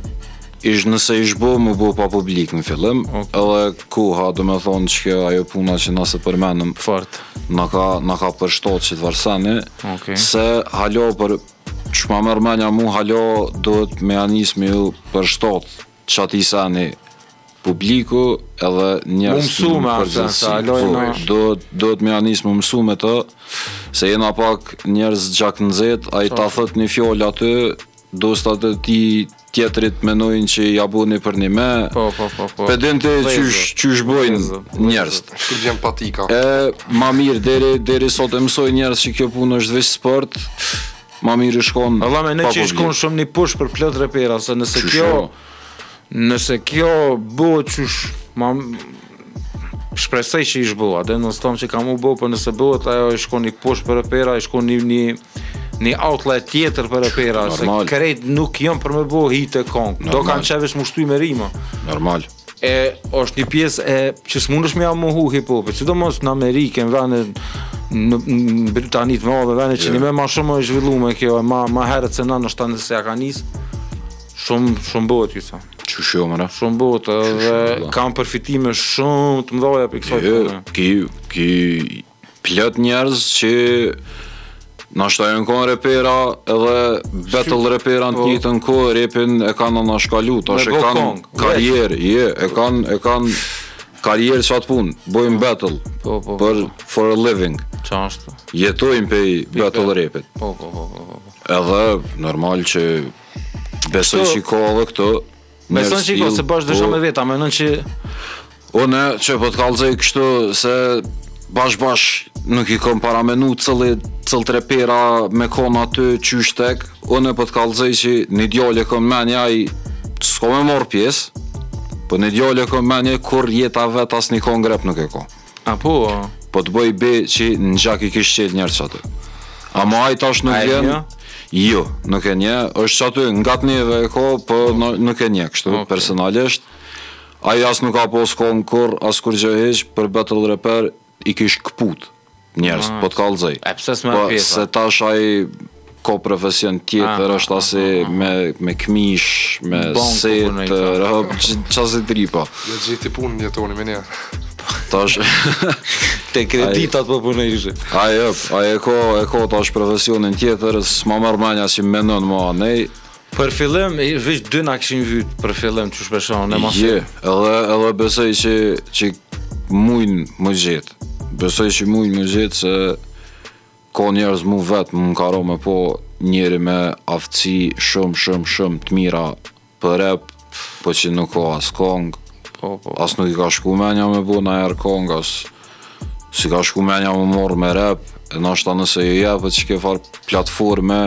Ish nëse ish bo, m'u bo pa publik në fillim, okay. edhe koha, domethonë që u kë ajo puna që na s'e përmenëm, Fort. Na ka, na ka përshtat qiky versioni, okay. se hala për, qysh ma merr menja mu, hala duhet me ja nis me ju përshtat, Qati seni publiku edhe njerëz në përgjithësi. Duhet me ja nis m'u mësu me të se jena pak njerëz gjaknxehtë, ai ta thot një fjalë aty, dostat e ti tjetrit menojnë që ja boni përnime. Po, po, po, po. Pe din ti qysh, qysh bojnë njerëz. Kur vjen patika. E, ma mirë, deri, deri sa ta mësojn njerëz që kjo punë është veç sport, Ma mirë shkon pa vëzhgim. Valla menoj që ish kon shumë një push për plot repera, se nëse kjo nëse kjo bëhet qysh ma shpresoj që ish bo, edhe nuk thom që ka m'u bo, po nëse bëhet ajo ish kon një push për repera, ish kon një një një outlet tjetër për repera, se krejt nuk janë për me bo hite kong, do kanë qef veç m'u shty me rima. Normal. e është një pjesë e që s'mundesh me ja mohu hip hopit, sidomos në Amerikë, në vende në Britani të madhe, vende që yeah. ma shumë e zhvillume kjo, e ma ma herët se na noshta se ja kanë nis. Shumë shumë bëhet kjo sa. Shumë shumë na. Shumë bëhet edhe kanë përfitime shumë të mdhaja prej kësaj. Yeah, ki ki Plot njerëz që n'tnjëjtën kohë repera edhe battle repera në të po. njëjtën kohë, repin e kanë në shkallë, tash e kanë karrierë, je, e kanë, e kanë karrierë qat punë, bojmë battle, po, po, për for a living, qashtu, jetojmë prej battle repit, edhe normal që besoj që i ka edhe këto, Me thënë që i ka, se bash deshta po- me veta, me thënë që... Unë, që po të kallëzoj kështu, se bash bash nuk i kom paramenu cillët cillët repera me kon aty qysh tek, unë po të kallëzoj që një djalë e kom men ai s'ko me marrë pjesë, po një djalë e kom men ai kurrë jetën e vet as një kongë rep nuk e ko. A po? Po të boj be që në gjak i kish qelë njerëz qaty. Ama ai tash nuk vjen? Jo, nuk e njeh. është qaty ngat neve e ko, po, po. nuk e njeh kështu, okay. personalisht. Ai as nuk ka pas kongë kurrë, as kurgjo hiç, për Battle Rapper i kish këput njerëz, ah. po të kallëzoj. E pse s'merr po, pjesë? Se tash ai ka profesion tjetër, ah, është ah, asi ah, me, me këmishë, me setër, rrobe, qasi dripa. Po. Në gjyqet punon Jetoni, me ne. Tash... Te kreditat po po punojshe. Ai jo, ai e ko, e ko tash profesionin tjetër, s'ma merr menja që menon ma, anej. Për fillim, veç dy na kishin vyjt për fillim, që shpeshon, në mos. Jo, edhe, edhe besoj që, që mujnë m'u gjetë. Besoj që mujnë m'u gjetë, se Ka njerëz mu vet mu ka ra me pa njeri me aftësi shum shum shum tmira për rap po që nuk ka as kong po, po. as nuk i ka shku menja me bo naj herë kong as s'i ka shku menja me u marr me rap e nashta nëse ju jepet qikjo far platforme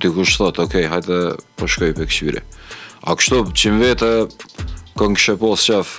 dikush thot ok hajte po shkoj po e kqyri a kështu që n'vete kom kisha pas qef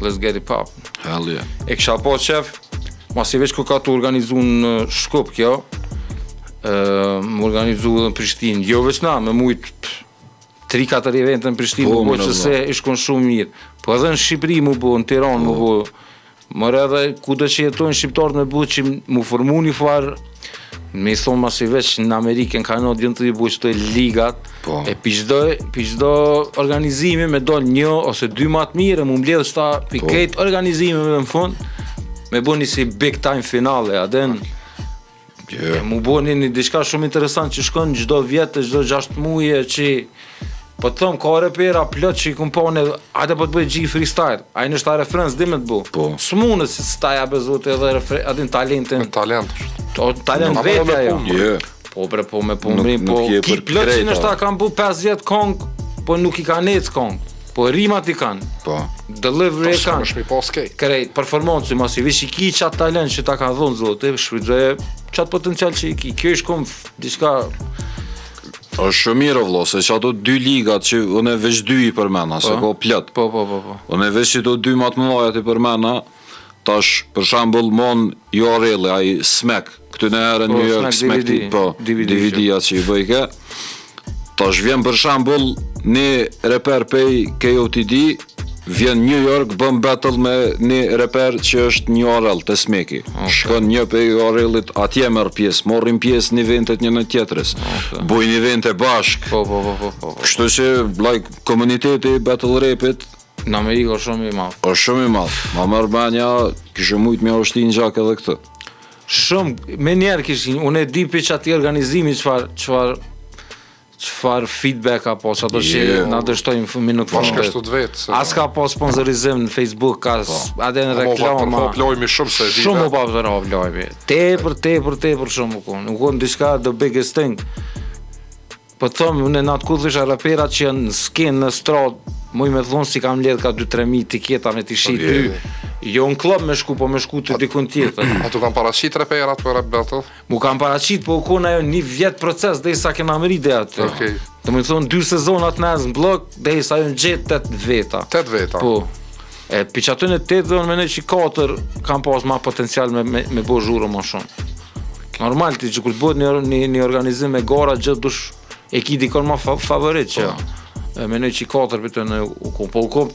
Let's get it pop. Hell yeah. E kisha pas qef, masi veç ku ka t'u organizu në Shkup kjo, m'u organizu edhe në Prishtinë, jo veç na, me mujt 3-4 evente në Prishtinë, po, m'u bo që se ish kon shumë mirë, po edhe në Shqipëri m'u bo, në Tiranë m'u bo, më edhe kudo që jetojnë Shqiptarët me bo që m'u formu një farë, Me i thonë masi veç në Amerikë kanë qenë t'i bo qeto ligat po. E pi çdo, pi çdo organizimi me dal një ose dy ma të mirë E mu mbledhë shta pi po. këtyre organizimeve në fund Me bu një si big time finale I'm down yeah. E mu bu ni një diçka shumë interesant që shkon çdo vjet, çdo gjashtë muj që Po të thom, ka repera plët që i kom pa unë, ajde po të bëjë gjithë freestyle, ai nashta refren s'di me ta bo. Po. S'mundet si s'ta jep Zoti edhe refren, adin talentin. Me talent është. O, talent vetja jo. Jo. Po bre, po me po mri, po ki plët që nashta kanë bo 5 vjet kongë, po nuk i kanë ecë kongë. Po rimat i kanë. Po. Delivery po e kanë. Po shmi pas kej. Krejt, performancë, si masi veç i ki qatë talent që ta ka dhonë Zoti, shfrytëzoje qatë potencial që i ki. Kjo ish kon diçka, Është shumë mirë o vëlla, se qato dy ligat që unë veç dy i përmena, se ka plot. Po, po, po, po. Unë veç qëto dy më të mëdhajat i përmena, tash për shembull mon URL-i ai Smek, kët'hernë New York Smek DVD, po, DVD-ja që i bojke. Tash vjen për shembull një reper pej KOTD, Vjen New York bën battle me një reper që është në URL te Smeki. Okay. Shkon një pej URL-it atje merr pjesë, morrin pjesë në eventet e njëra-tjetrës. Okay. Bojnë evente bashk. Po po po po po. po. Kështu që like komuniteti i battle rapit në Amerikë është shumë i madh. Është shumë i madh. Ma merr menja, kish mujt me u shti n'gjak edhe këtë. Shumë menjëherë kishin, unë e di prej qatij organizimi qëfar, qëfar Çfarë feedback apo ato që jo. na dështojnë fund minut fund. Bashkë ashtu të vet. S'ka pas sponsorizim në Facebook, ka po. atë në reklamë. Po po lojmi shumë se di. Shumë po po rrov lojmi. Te për te për te për shumë ku. u kon diçka the biggest thing. Po të thom, unë atë natë kur dojsha reperat që janë në skenë, n'estradë, muj me thonë si kam lodh ka 2-3 mi t'gjeta me t'i shti aty, jo në klub me shku, po me shku të dikun tjetër. A t'u kanë paraqit reperat për rap battle? M'u kanë paraqit, po u kon ajo një vjet proces derisa kena mrri deri aty. Okay. Domethonë, dy sezonat me në blok, derisa i kom gjet tetë veta. Tetë veta. Po. E, prej qatyne tetëve menoj që katër kanë pas ma potencial me, me, me bo zhurë më shumë. Normal, ti që kur të bëhet një, një, një organizim me gara, gjithqysh e ki dikon ma fa, favorit që. Po. E, me që i katër prapë nuk u kon, po u kon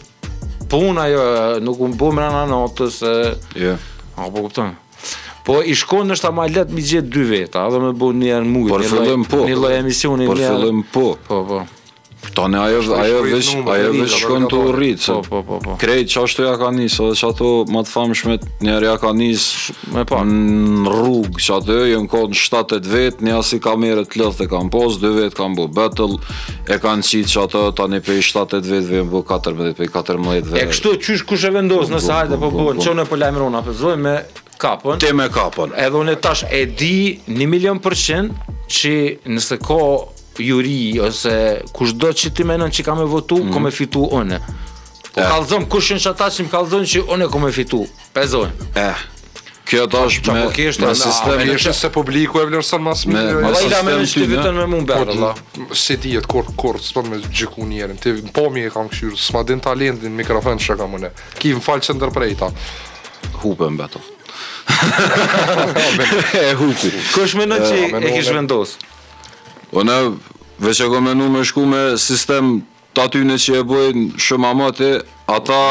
puna ajo, nuk u më bo më rana në atës. E, yeah. A, po kuptonë. Po i shkon ndoshta më lehtë mi gjet dy veta, edhe me bo një herë në muj. Por fillojm po. Një lloj emisioni ma. Por fillojm po. Po po. Tani ajo është ajo veç ajo veç shkon tu u rrit. Po po po po. Krejt qashtu ja kanë nis, edhe qato ma të famshme një herë ja kanë nis me pa në rrugë qaty, jonë kon 7-8 vet, një asi kamerë të lodhtë e kanë pas, dy vet kanë bo battle, E kanë qit qato tani prej 7-8 vetëve, janë bo 14, prej 14 vetëve. E kështu, qysh kush e vendos nëse hajde po bon, që po lajmërona, a po zojmë kampion. Te me kapën. Edhe unë tash e di një milion për qind, që nëse ka juri, ose kushdo që ti menon që ka me votu, mm -hmm. kom me fitu unë. Po kallzon, kush janë qata që më kallzon që unë e kom fitu. Pezojnë. Eh. Kjo domethënë me me sistem i është se publiku e vlerëson më shumë. Me ai ka më shumë vetëm me mund bëra. Po, po s'i dihet kur kur s'po më gjyku njërin. Ti po mi e kam këshir, s'ma din talentin mikrofon çka kam unë. Ti më fal që ndërpreva ta. Hupem me to. E hupi. Kush më në që e kish vendos? Unë veç e kom menu me shku me sistem t'atyne që e bojnë shumë amate, ata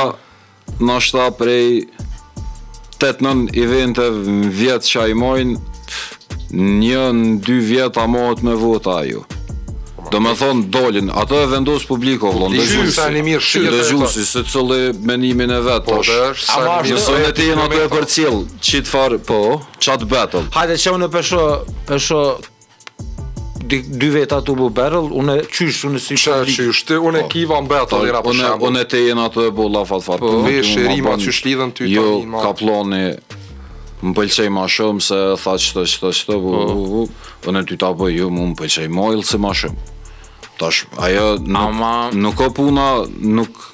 Nashta prej tetë nën evente në vjet që i majnë një në dy vjet mahet me vota ajo domethonë dolin ato e vendos publiku vlon do gjysi sa një mirë shqyë do gjysi secili menimin e vet po dhe është sa një mirë shqyë të jenë ato e përcjellë qitë farë po qat betëll hajde që unë e pesho pesho dy, dy veta tu bu betëll, unë qysh, unë si Qa qysh te, unë e po. kiva mbe ato lira po, për Unë, shambull. unë te jenë ato e bo la fat fat. Po, Unë veç rima që shlidhen ty jo, tani, ma. kaploni, më pëlqej ma shumë se tha qëtë, qëtë, qëtë, bu, po. bu, bu, unë e ty ta bëj, ju jo, më pëlqej mojlë se ma shumë. Tash, ajo nuk, Ama... nuk o puna, nuk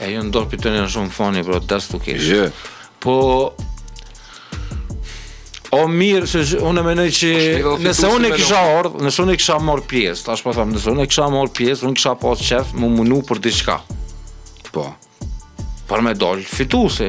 E jo ndor pitoni në shumë funny, bro, that's to kish. Jë. Po... O mirë, se zh- unë menoj që Lidhë po nëse fitusi unë e me kisha ardhë, nëse unë e kisha marrë pjesë, tash po them, nëse unë e kisha marrë pjesë, unë kisha pas qejf m'u munu për diçka, Po. për me dalë fitusi.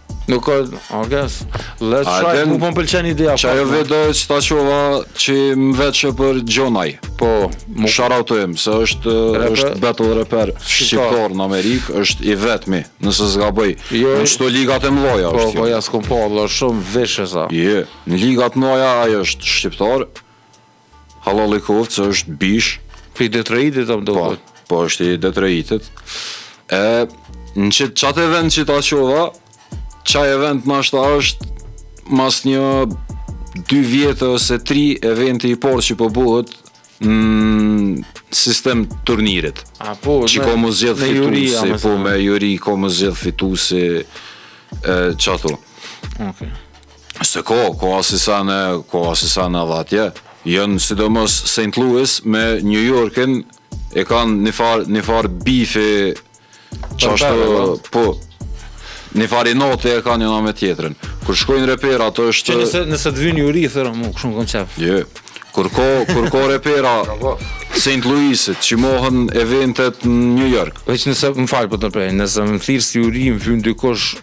Nuk ka, I guess. Let's A, try. Nuk më pëlqen ideja. Çfarë jo videot që t'i çova që më vete për Gjonaj. Po, më shout out him, se është është battle rapper shqiptar në Amerikë, është i vetmi, nëse s'gaboj. Jo, në qato ligat e mëdha po, është. Po, po ja s'kom po, është shumë veshë sa. Je, në ligat e mëdha ai është shqiptar. Hallall i koftë se është bishë. Pi Detroitit apo do po, po është i Detroitit. E në qat event që ta çova, qaj event nashta është mas një dy vjetë ose tri eventi i parë që po bëhet në sistem t'turnirit. A po, që me, ka m'u zgjedh fitusi, juri, po me juri ka m'u zgjedh fitusi e qato. Okej. Okay. Se ko, ko asisane, ko asisane edhe atje. Jënë sidomos St. Louis me New Yorkin e kanë një farë një farë bifi qashtu po një farë inati e kanë njëra me tjetrën. Kur shkojnë repera ato është Që nëse nëse të vjen juri thëra më shumë kam qejf. Jo. Kur ko kur ko repera St. Louis që mahen eventet në New York. Veç nëse më fal po të prej, nëse më thirr si juri më vjen dikush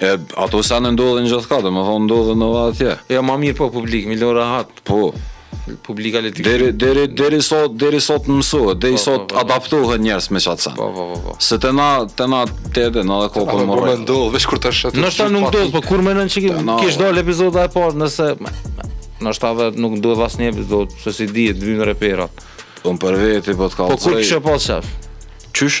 E ato sene ndodhin gjithka, dhe më thonë ndodhin edhe atje. Jo, ma mirë po publik, mi lon rahat. Po. Publika le t'i Deri, deri, deri sot, deri sot mësohet, deri po, sot po, po, adaptohet njerëz me qat sen. Po, po, po, po. Se të na, të na, të edhe, na dhe kokën më rrë. Po, ndodhë, vesh kur të shëtë. Nashta nuk ndodhë, po kur me nën që ki, kish dalë epizoda e parë, nëse, nashta edhe nuk ndodhë asnjë epizod, se s'i dihet, vijnë reperat. Unë për veti, po të kalë Po kur kishe pasë qef? Qysh?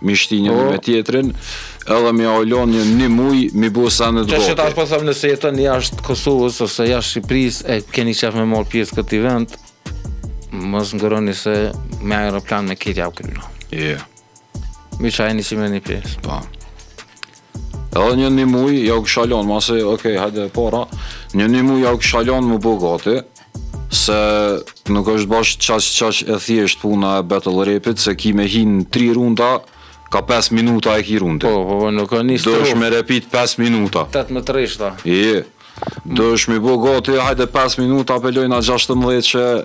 mi shti një po. me tjetrin, edhe mi avlon një një muj, mi bu sa në të gopi. Qe qeshtu po them nëse jetoni jashtë Kosovës, ose jashtë Shqipëris, e keni qef me morë pjesë n'kët event, mos nguroni se me aeroplan me kit ja u kryjna. Je. Yeah. Mi qaj një qime një pjesë. Po. Edhe një një muj, ja u këshalon, ma se, okej, okay, hajde e para, një një muj, ja u këshalon, mu bo gati, se nuk është bash çaq çaq e thjeshtë puna e battle rapit se ki me hin 3 runda ka 5 minuta e ki rundin po po, po nuk ka, i doket me repit 5 minuta 18 rreshta, i doheshe mu bo gati hajde 5 minuta ap e lojna 16-she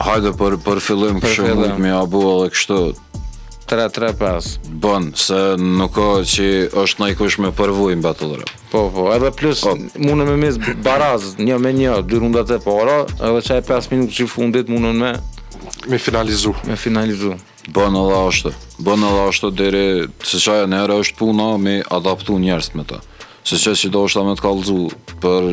Hajde për për fillim për kështu mund me u bo edhe kështu. 3 3 pas. Bon, se nuk o që është naj kush me përvojë battle rap. Po po, edhe plus po. mundë me met baraz, një me një, dy rundat e para, edhe qaj 5 minutëshi fundit mundë me me finalizu. Me finalizu. Bon edhe ashtu. Bon edhe ashtu deri se çaj niherë është puna m'u adaptu njerëz me ta. Se qaj si doshta me të kallzu për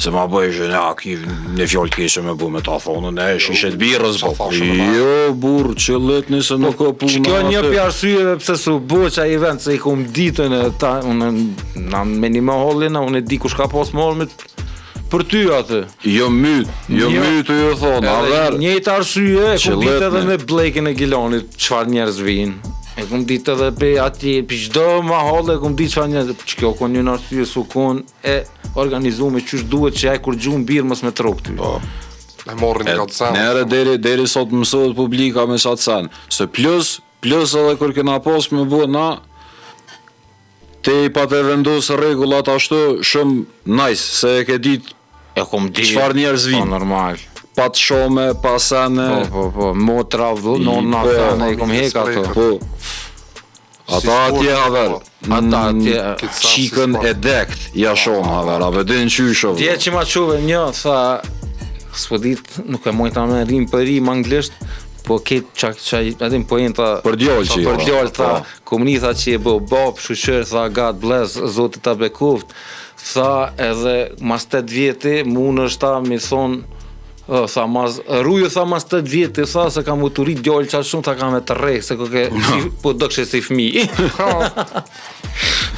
Se ma bëjë që nja ki një fjalë t'keqe me bo me ta thonë, ne e shishet e birrës, po. Jo, burrë, që letë nëse po, nuk o punë. Që kjo një prej arsyeve pse s'u bo qaj event, se i kom dit n'ata, unë, na me një mahallë, unë e di kush ka pas mahallën, për ty atë. Jo myt, jo, jo myt të ju thonë, haver. Një i të arsye, e kom dit edhe me blekin e Gilanit, çfarë njerëz vijnë. E kom dit edhe pi aty, pi çdo mahalle, e kom dit çfarë njerëz, që kjo kon një arsye, s'u kon, e organizume qysh duhet që ai kur gjun birrë mos me trok ty. Po. E marrin qat sen. Niherë deri deri sot mësohet publika me qat sen. Se plus plus edhe kur kena pas me bë na, ti i pate vendos rregullat ashtu shumë nice se e ke dit e kom dit çfarë njerëz vin. Po normal. Pa t'shame, pa sene. Po po po, motra vlla, nona sene, i kom hek ato. Po. Ata atje haver, ata atje çikën e dekt, ja shajn haver, a e din qysh o. Dje që ma çoi një, tha, s'po di, nuk e mujta me rim për ri, më anglisht, po ket Çak qaj, edhim po jenë ta... Për djallë që Për djallë, tha, po. kom ni tha që je bo bab, shyqyr, tha, God bless, Zoti ta bekoft, tha, edhe mas 8 vjeti, munesh ta, mi thonë, O, tha mas, rruju tha mas 8 vjetë, të tha se kam ftyrën gjallë qaq shumë, tha kam e të rrejë, se këke, si, po dokshe si fmi.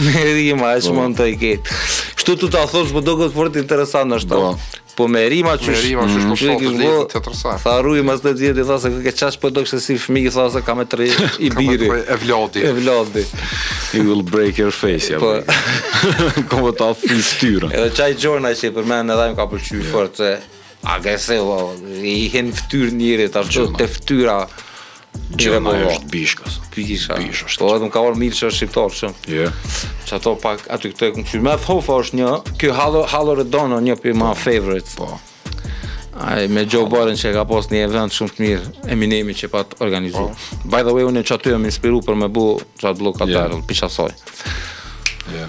me rima, e që mund t'i ketë. Shtu tu ta thonë, po do ket fort interesant është. Po. Po me rima që është... Me rima që është po shumë të gjithë të të tërsa. Tha rruju mas 8 vjetë, tha se koke qashtu po dokshe si fmi, tha se kam e të rrejë i biri. Kam e të e vladi. E vladi. You will break your face, yeah. Po. Kom vëtë atë ftyrën. Edhe qaj gjorna që i përmene edhe më ka pëlqy yeah. fort, Agresivo, i hin n'ftyrë njerit ashtu, te ftyra. Gjëma e është bishkës. Bishka. Bishkë është. Po edhe më ka ardh mirë që është shqiptar, që. Yeah. Që ato pak, aty këtu e kom kqyrë. Me thofa është një, kjo halo, halo redono një prej ma po. favorites. Po. Ai me Joe Biden që ka pas një event shumë të mirë, Eminemi që pat organizu. Po. By the way, unë qaty jam inspiru për me bo qat Blokada yeah. darën, pisha soj. Yeah.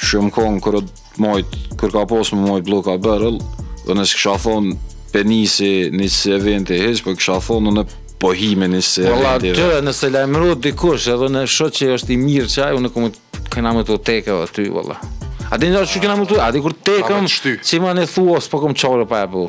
Shumë kon kur t'majt, kur ka pas me u majt Blokada battle, edhe nëse kisha thonë pe nisi ni qesi eventi e hec, por po kisha thonë po hi me ni qesi eventi e hec. Valla, gjëve nëse lajmrohet dikush, edhe n'shoh që është i mirë qaj, unë kom t'kena me t'tek edhe ty, valla. A din që këna më të, a di kur tekem, që ma n'thua, s'po kom qare pa e bo.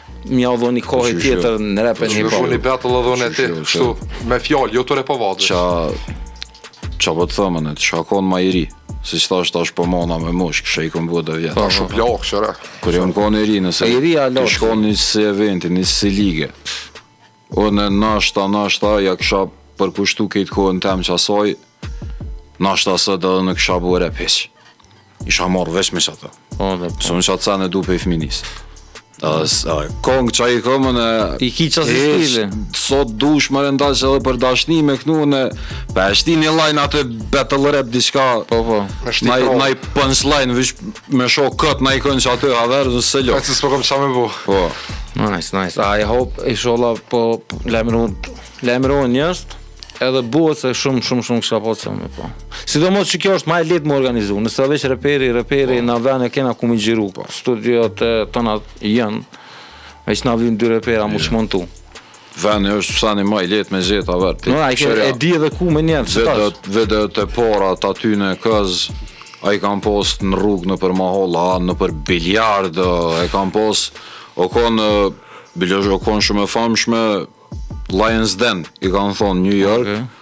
M'jau dho ni kohë tjetër në rap and hip hop. Më vuni battle edhe unë ti, kështu me fjalë, jo tu rrë po vazhdo. Ça ça po të them unë, t'isha kon ma i ri. Siç thashë tash po mona me mush, shqa i kom bo 30 vjet. Tash u plakë, qëra. Kur jam kon i ri, nëse... I ri a lotë. Kish kon ni qesi eventi, ni qesi lige. Unë nashta nashta ja kisha përkushtu kejt kohën tem qasaj nashta s'di edhe nuk kisha bo rap hiq isha marr veq me qata po, po. se unë qatë sen e du prej fminisë kom qaj... kom ne i ki qa si stile sot dush m'brenda që edhe për dashni me knu n' pa e shti një line të battle rap diqka po po naj punchline viç Me shok kur na i knon qaty haver nëse lo. A s'po kam ça me bo. Po. Nice, nice. I hope inshallah po lajmrohen lajmrohen njerëz edhe bohet se shumë shumë shumë kisha pasë me po. Sidomos që kjo është ma e letë m'u organizu, nëse veç reperi, reperi po. na vene kena ku me xhiru, po. studio e tona janë, veç na vyn dy repera yeah. m'u çmontu. Veni është pi seni ma i lehtë me gjetë haver. Po ai e di edhe ku menjëherë se tash. Venet e para t'atyne cause ai kanë pasë në rrugë nëpër mahalla, nëpër biliard, e kanë pasë o kon biliard o kon shumë e famshme Lions Den, i kanë thonë New York. Okay.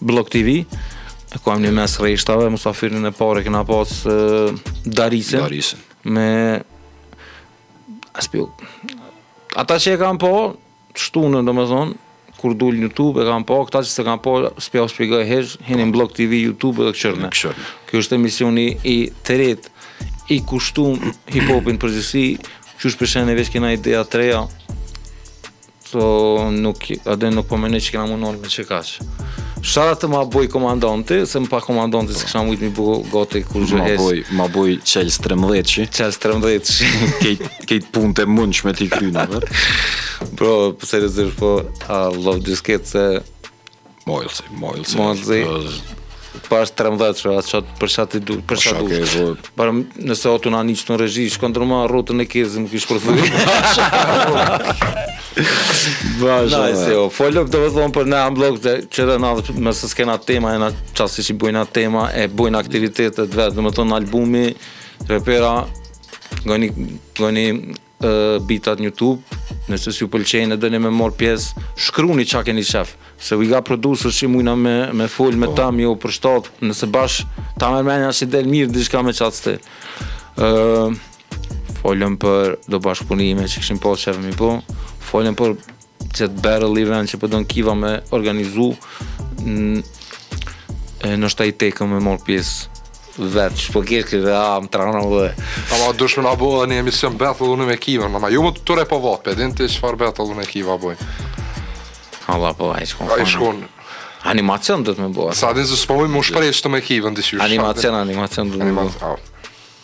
Blok TV, e kam n'mes rreshtave, musafirin e parë e kena pas Darisin. Darisin. Me aspiu. Ata që e kanë pa, t'shtunën domethënë, kur dul në YouTube e kanë pa, këta që s'e kanë pa, s'pja u shpjegoj hiç, hini në Blok TV, YouTube edhe kqyrne. Kqyrne. Ky është emision i t'rijve, i kushtum hip-hopit n'përgjithsi, që është përshen e veç kena ideja t'reja, Po nuk, edhe nuk po mendoj që kena me u nal me qekaq. Shara t'ma bon komandanti, se pa komandanti po. s'kisha mujtë me bo gati kurgjo Ma boj, ma boj qelës të rëmdheqi. Qelës të rëmdheqi. krejt, krejt punt të mund që me t'i kry, vërë. Bro, for some reason, po, I love this cat, se Moilsi, Moilsi. Moilsi. Pa është 13 që atë qatë për qatë i du, për qatë du. Po. Për nëse o të na një që në regji, shkon të rëma rrotën e kizë, më kishë përthu. Vajë. Nice, jo. Follow do të thon për në amblog të çera na më se skena tema e na çasti si bujna tema e bujna aktivitetet vet, do të thon albumi repera goni goni Bitat në Youtube, nëse s'ju pëlqejnë e doni me marr pjesë, shkruni ça keni qef, se we got producers që mujna me, me fol me ta, me ju përshtat, nëse bash ta merr menja që del mirë diçka me qat stil. Ë folëm për do bashkëpunime që kishim pas qef me bo, folëm për Qet battle event që po don Kiva me organizu e ndoshta edhe ka me marr pjesë vet çpo ke kë dhe am trana vë. Tani dush me na bo edhe një emision battle unë me Kivën, na ma jep fitoren pa vot, p'e din ti çfarë battle unë me Kivën boj. Allah po ai shkon. Ai shkon. Animacion do të më bëhet. Sa din se s'po më shpreh çtë me Kivën diqysh. Animacion, animacion do të më bëhet.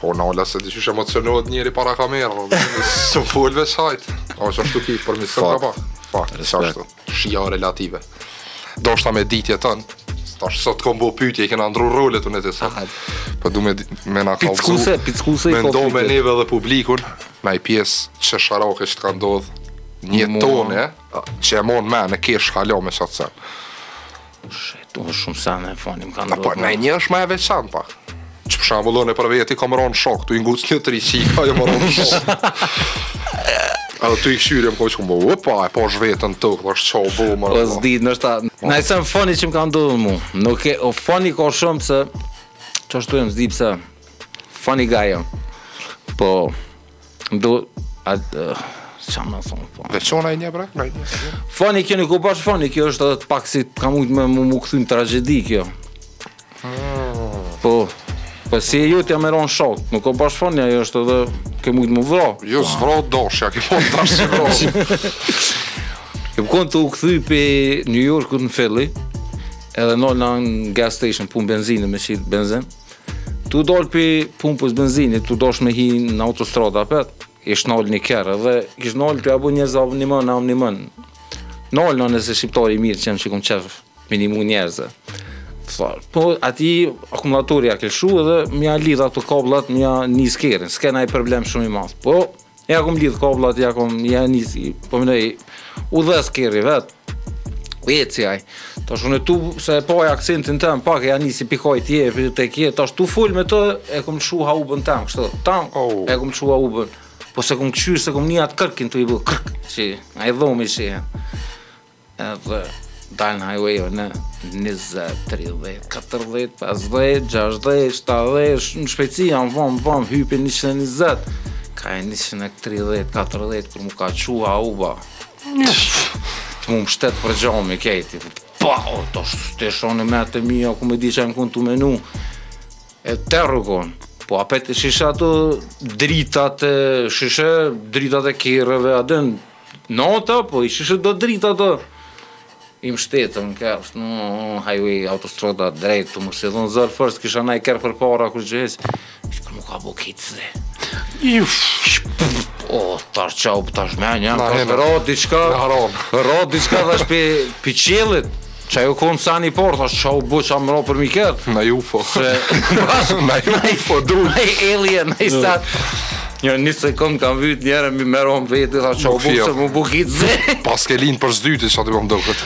Po valla se di qysh emocionohet njëri para kamerë, po m'ke fol veç hajt. O, që ashtu ki, për mi së ka pa. Fakt, që ashtu. Shumë relative. Do eshta me ditje tënë, Tash sot kom bo pyetje, i kena ndru rolet unë e ti sot. Po du me, me na kalzu. Picku, se, picku, se i kom pyetje. Me nda me neve dhe publikun, naj pjesë qesharake që të ka ndodhë n'jetë tone, që e man men e kesh hala me qatë sen. Shit, unë shumë sene funny më kanë ndodhë. Po, m'një është ma e veçant, pra. Që për shambull, unë për veti kam ra n'shok, tu i ngurës një tri qi, kam ra n'shok. Edhe tu i kqyr, më koqë këmbo, opa, e po është vetën të, këmbo është qo bo, më ronë. Ës në është ta, po. një sen funny që më ka ndodhë mu, nuk e, o funny ka shumë se, që është të e s'di pse, funny guy jam, po, Do a sa më thon po. Dhe çona e një pra, nga një. Funny kjo nuk o bash funny, kjo është edhe pak si ka mujt mu mu mu kthy n'tragjedi kjo. Ah. Po. Po si e jotja me rren shok, nuk o bash funny, ajo është edhe ke mujt me vra. Jo, po. s'vrau dashje, ke po tash s'i vra. Jem kon tu u kthy prej New York në Philly, edhe në në gas station pumpë benzini me qit benzinë, Tu dal pi pumpës t'benzinit, tu dasht me hi në autostradë apet, ish nal një kerr dhe ish nal te e bon njeri a më ndihmon, a më ndihmon. Nalna unë si shqiptari i mirë që jom që kom qejf me i nimu njerëzë. Tha, po atij akumulatori ja ka lshu edhe me ja lidh ato kablat me ja nis kerrin, s'ke naj problem shumë i madh. Po, Ja kom lidh kablat, ja kom ja nis, po më në fund u dhez kerri vet. Eci ai. Tash unë pasi e pa aksentin tem, pak ja nisi pi kah je ti e ku je, tash tu fol me të e kom shu haubën teme kështu. Tam, oh. e kom shu haubën. Po s'e kom kqyr s'e kom ni atë kërkin tu e bo kërk, si ai dhami si. Edhe dal n'highway në 20, 30, 40, 50, 60, 70, shumë shpejtësi janë vam, vam, hypin 120, ka e 130, 40, kur m'u ka çu hauba, tu mu mshtet për xhami krejt, pa, o, tash s'shoh me sy të mi, ku me di çka jem kon tu menu, e të rrëgon, Po apet s'i shisha ato dritat s'i shihshe, dritat e kerreve, a din, Nota po i shishet do dritë ato. I mshtetë në kërë, është në highway, autostrada, drejtë, të mërë si dhënë zërë fërës, kisha na i kërë për para, kërë gjëhes, që kërë më ka bo kitë se. O, tarë qa u pëta shmenja, ka shë rrë diqka, rrë diqka dhe shpe për qelit. Ça ju kon sinjifi po, thashë ça u bo ça më ra përmi kerr? Naj UFO. Se... Naj UFO, du. Naj alien, naj sat. Një një sekund m'ka vyjt njëherë, me e marr veten, tha ça u bo se m'u bo krejt zi. Pas ke lind për s'dyti, ça t'po m'ndodh kjo.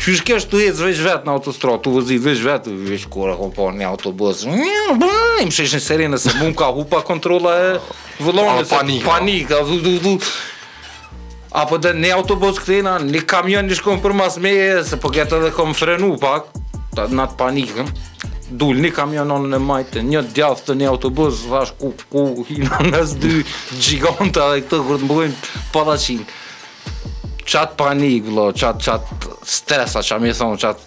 Qysh kesh tu ecë veç vetë në autostrat, tu vozit veç vetë, veç kur e kom pa një autobus. Një, më shesh një sirenë, se m'ka hup kontrolla e vollanit. Panika. Panika, du, du, du. Apo dhe një autobus ktyna, një kamion një shkon përmas meje, se po de edhe kom frenu pak, ta në atë panikën. Dul një kamion anën e majtë, n'djathtë një autobus, thashë ku, ku hina mes dy gjigante dhe këta kur t'më bojnë palaçinkë. Qatë panik, vlla, qatë, qatë stresa, ça me i thon, qatë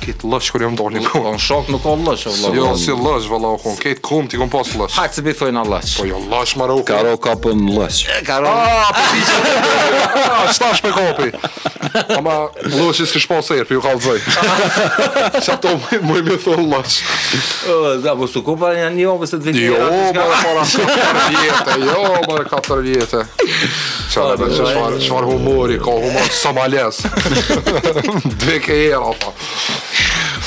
Kit llosh kur jam dalë në kohë. Unë shok nuk ka llosh valla. Jo, si llosh valla u kon. Kit kum ti kum pas llosh. Hajt se bi thojnë Allah. Po jo llosh më rrokë. Karo ka pun llosh. Karo. Ah, po ti që të ah, stash me kopi. Ama llosh si shpo ser, po ju kallzoj. Sa to më më më thon llosh. Ë, za po su kopa janë një ose të vjen. Jo, më para 4 vjet. Jo, më 4 vjet. Çfarë do të thotë? Çfarë humori ka humor somalez? Dhe ke era apo?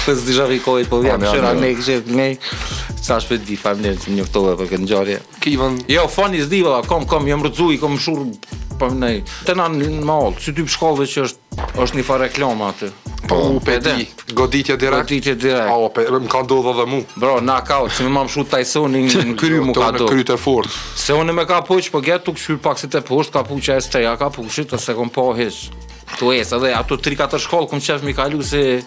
Fes di javi koi po vjen çera ne gje ne. Sa shpë di familjen të njoftove për këtë ngjarje. Kivan. Jo, fani s'di valla, kom kom jam rrëzuj, kom shky po ne. Te na në mall, si ty shkallëve që është Është një farë reklama aty. Po, u pe di, goditje direkt. Goditje direkt. Po, pe, më ka ndodhë edhe mu. Bro, na ka, që më mshu Tyson në kry m'u ka dok. Në kry të fort. Se unë me kapuç, po gjetë tuk shqyr pak si të poshtë, kapuç e streja, kapuç shqyr, të se kom pa hiç. Tu ecë, edhe ato 3-4 shkallë, kom qef mi kalu si...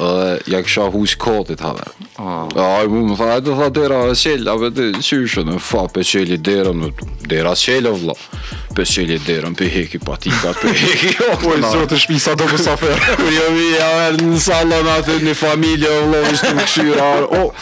Dhe ja kisha huq krejt ha. Oh. Ai, bum, tha, dera e çel, a vetë qysh në tha pe çeli dera në dera çel vëlla. Pe çeli dera pe heki patika pe heki. Jo, po i zot të shpisa do musafir. Kur jo vi ja në sallon atë në familje vëlla, ishte këshira. Oh.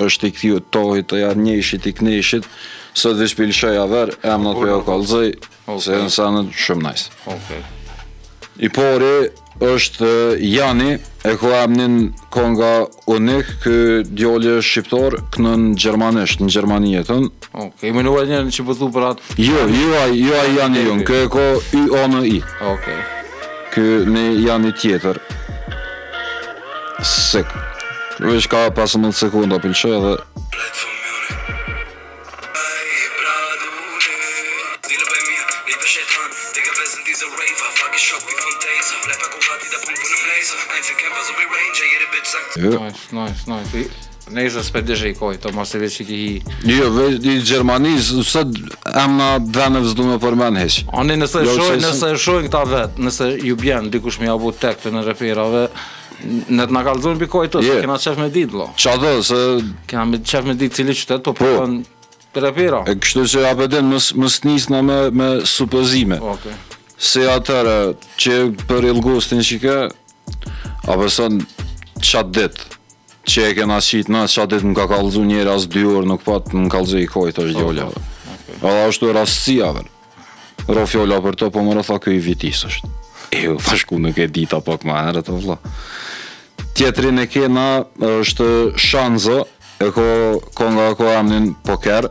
Është t'i kthej t'ia hit t'ia nisshit t'i knojshit, sot veç p'i lëshoj a ver, emnat p'jau kallzoj, se e nisën shumë nice. Okay. I pari është Jani, e ka emnin kanga Unik, ky djali është shqiptar, knon gjermanisht, në Gjermani jeton. Ok, menova njerin që po thu për atë? Jo, jo, jo, Jani, jo, ky e ka y o në i. Ok. Ky ni Jani tjetër. Sek. Veç ka 15 sekonda p'e lëshoj dhe... Nice, nice, nice. Nejse s'pe di i kojt, të mos e di që ki hi. Jo, veç i Gjermanisë, se emna edhe ne s'du me përmen hiç. Ani, nëse jo, shohin, nëse shohin këta vetë, nëse ju bjen, dikush me jau bo tag këtyne reperave, në të na kallzojnë prej kojt, se kena qef me ditë, vlla. Qa dhe, se... Kena me qef me ditë cili qytet, po punon për repera. E kështu që ja përdin, mos nisim me, me supozime. Okay. Se atëherë, që për ilgostin që ke, e pasëm qat ditë, Që e kena qit n'qat dit më ka kallëzu njeri as dy orë nuk pat më kallëzu i kojt është djali po, po. Edhe ashtu e rastësia vlla Ra fjala për të po m'tha ky i Vitisë është E u thash ku nuk e dita pak ma herët o vlla Tjetërin e kena është shanzë E ka kanga e ka emnin Poker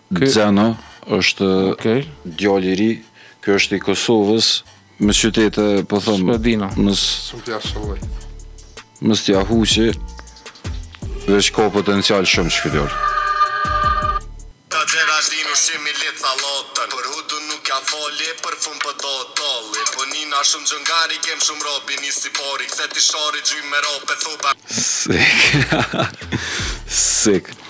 Ky- Zeno është Okej. djalë i ri, ky është i Kosovës, me qytete po thom, S'po di na. mos, Shumë t'ia qëlloj. mos t'ia huqi, veç ka potencial shumë që ky djalë. Të tjera din ushqim i let sallatën Për hudun nuk ja fali e për fund po do talli Po ni na shumë zhargon i kem shumë robi nisi pari Kthe ti shari gjymë me rape thoba Sik. Sik.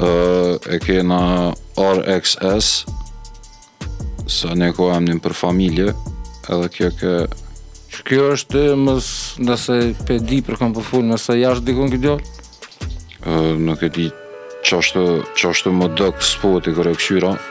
e kena RXS se na ka emnin për familje edhe kjo ke që kjo është mos nëse pe di për kan po fol po nëse e njeh dikush këtë djalë nuk e di qashtu qashtu m'u dok spoti kur e këqyra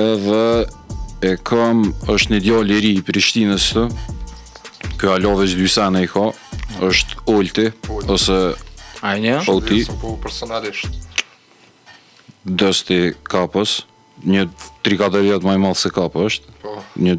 Edhe e kam, është një djal i ri i Prishtinës të, ky Alovesh dy sene i ka, është Olti, ose A e një? Olti. Shumë po personalisht. Dësti kapës, një 3-4 vjetë ma i madh se Kapo është, po. një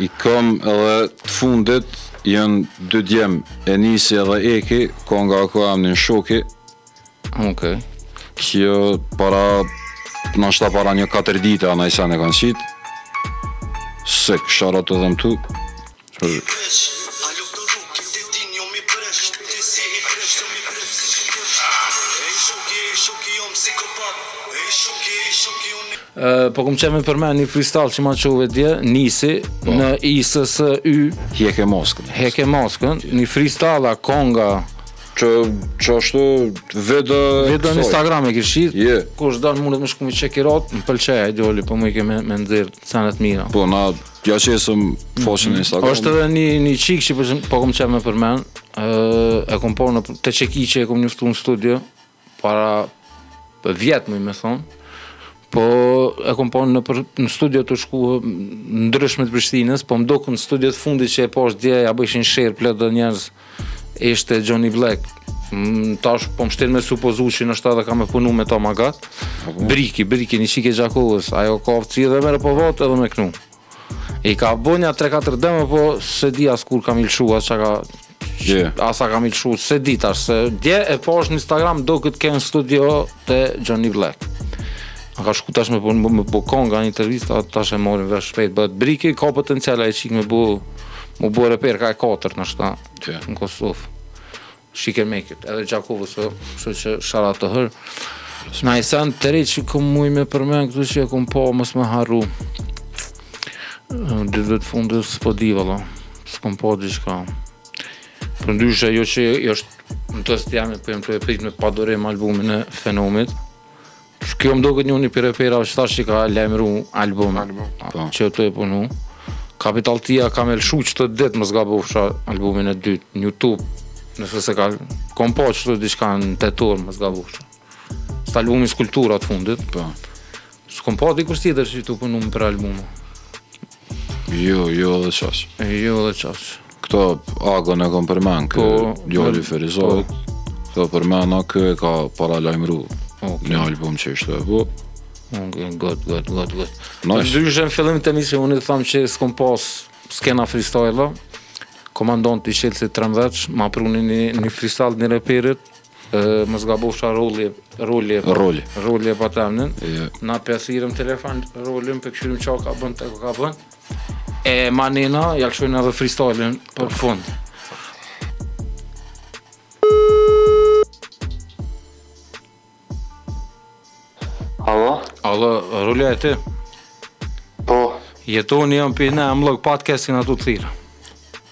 I kam edhe të fundit jan dy djem Enisi edhe Eki konga e ka emnin Shoki Ok Kjo para nashta para një katër dite a naj sen e kanë qit Se kësha ra te dhëndu Po kom qef me përmen një freestyle që ma qove dje, Enisi, po. Enisi. Heke Maskën. Heke Maskën, një freestyle a konga. Që, që është vetë... Vetë në Instagram e ka qit. Je. Kush don mundet me shku me çekirat, më pëlqeja ai djali, po m'i ke me, me nxjerrë senet e mira. Po, na, ja që esëm faqen në Instagram. është edhe një, një qikë që po kom qef me përmen, e, e kom pa në te qeky që e kom njëftu në studio, Para vjet muj me thon, po e kam pa nëpër studiot shku ndryshme të Prishtinës, po më duk në studion e fundit që e pash dje, ja bëshin share plot do njerëz. Ishte Johnny Black. Mm, tash po më shtin me supozu që nashta edhe ka me punu me ta ma gat. Briki, briki, një qikë e Gjakovës, ajo ka aftësi edhe me repovat edhe me knu. I ka bo nja 3-4 demo, po se di as kur ka m'i lshu, çka... Yeah. As a ka m'i lshu, se di tash, se dje e pashë në Instagram, doket ke në studio të Johnny Black. A ka shku tash me bo, me bo kongë nga një intervista, tash e morrim vesh shpejt, bëhet briki, ka potencial ajo qikë me bu, m'u bo reper, ka e 4 nashta, yeah. në Kosovë. Shi kem me kit, edhe Gjakovës, so, kështu që shara të hërë. Naj sen të re që kom mujt me përmen këtu që e kom pa, mos me harru. Ditëve t'fundit s'po di valla. S'kom pa diçka. Përndryshe, jo që është në të stjame, por po jam tu e prit me padurim albumin e Fenomit. Kjo m'doket një një pire pera që ta që ka lajmëru album, album. Po. që tu e punu. Capital T-ja ka me lëshu qito ditë mos gabofsha albumin e dytë, n'YouTube, nëse se kom pa që diçka n'Twitter mos gabofsha. Së albumi së kultura të fundit. Po. S'kom pa dikërsi që tu punu ma për album. Jo, jo edhe qaq. Jo edhe qaq. Këto Agon e kom përmen këtu po, djali me... Ferizajt. Po. përmena ky e ka paralajmëru. Okay. Një album që është tu e bo. Okay, good, good, good, good. Nice. Ndryshe në fillim t'emisionit thamë që s'kom pas, s'kena freestyle-a. Komandanti i Qelisë 13, ma pruni një, një freestyle një reperit. Mos gabofsha Roli, Roli. Roli. Roli e pat emnin. Po. Na pe thirrëm telefon Rolin pe kqyrim çka ka bon te ka bon. E manej ja lëshojnë edhe freestyle-in për fund. Alo? Alo, Roli je ti? Po. Jetoni jam prej emëLëg podcast-it jena tu të thirr.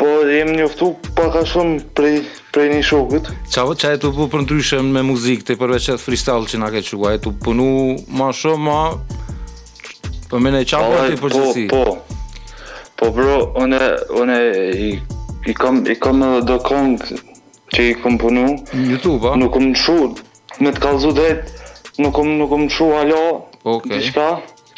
Po jem njoftu pak a shumë prej prej njo shokut. Ça ça je tu bo përndryshe me muzikë ti përveç atë freestyle që na ke çuar, a je tu punu ma shumë ma po më n'rap ti po, përgjithësi. Po, po. Po bro, unë unë i i kam i kam edhe do kong që i kam punu. Në YouTube, a? Nuk kam lshu, me të kallzu drejt, nuk kam nuk kam lshu hala. Okej. Okay. Diçka.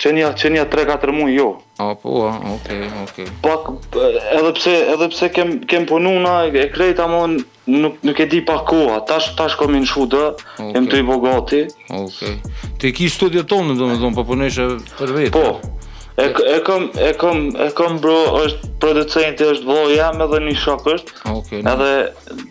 Qe nja, qe nja 3-4 muaj jo. A po, a, okay, okay. Pak edhe pse edhe pse kem kem punu na e krejt ama nuk nuk e di pak koha. Tash tash kam me i lshu do, okay. kem të i bogati. Okej. Okay. Ti ke studio tonë domethënë po punosh për vetë. Po. E e kam e kam e kam bro është producenti është vllau jem edhe një shok është. Okej. Okay, edhe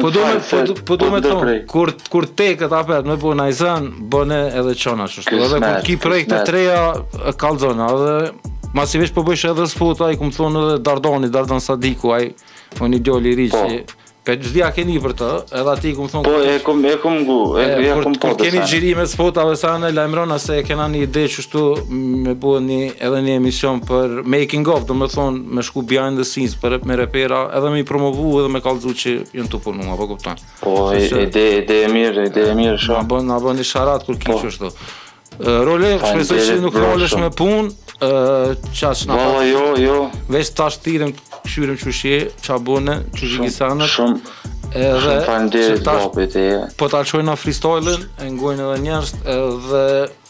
Po do me po, po do me po thon, kur kur t'ke taim me bo naj sen, bone edhe çon ashtu. Edhe kur ki projekte t'reja e kallzon, edhe masivisht po bësh edhe spota i kum thon edhe Dardanit, Dardan Sadiku ai, po një djalë i ri po. që S'po di a ke ni për të, edhe aty kum thon. Po e kum e kum ngu, e kum pa. Ka ni xhirime spota edhe sa ne lajmëron se kena një ide që Kështu me bo një, edhe një emision për making of, do me thonë, me shku behind the scenes, për me repera, edhe me promovu, edhe me kallzu që janë tu punu, apo kupton. Po, ide, ide e mirë, ide e mirë, shumë. Na bën, na bën një sharat kur kiqë po. ashtu. Role, shpresoj që nuk rolesh me punë, qas në pa... jo, jo. Vesh tash tirim, këshyrim që shje, qa bëne, që shë gisanët. Shumë, Edhe që tash po ta lshojmë freestyle-in, e ngojnë edhe njerëz, edhe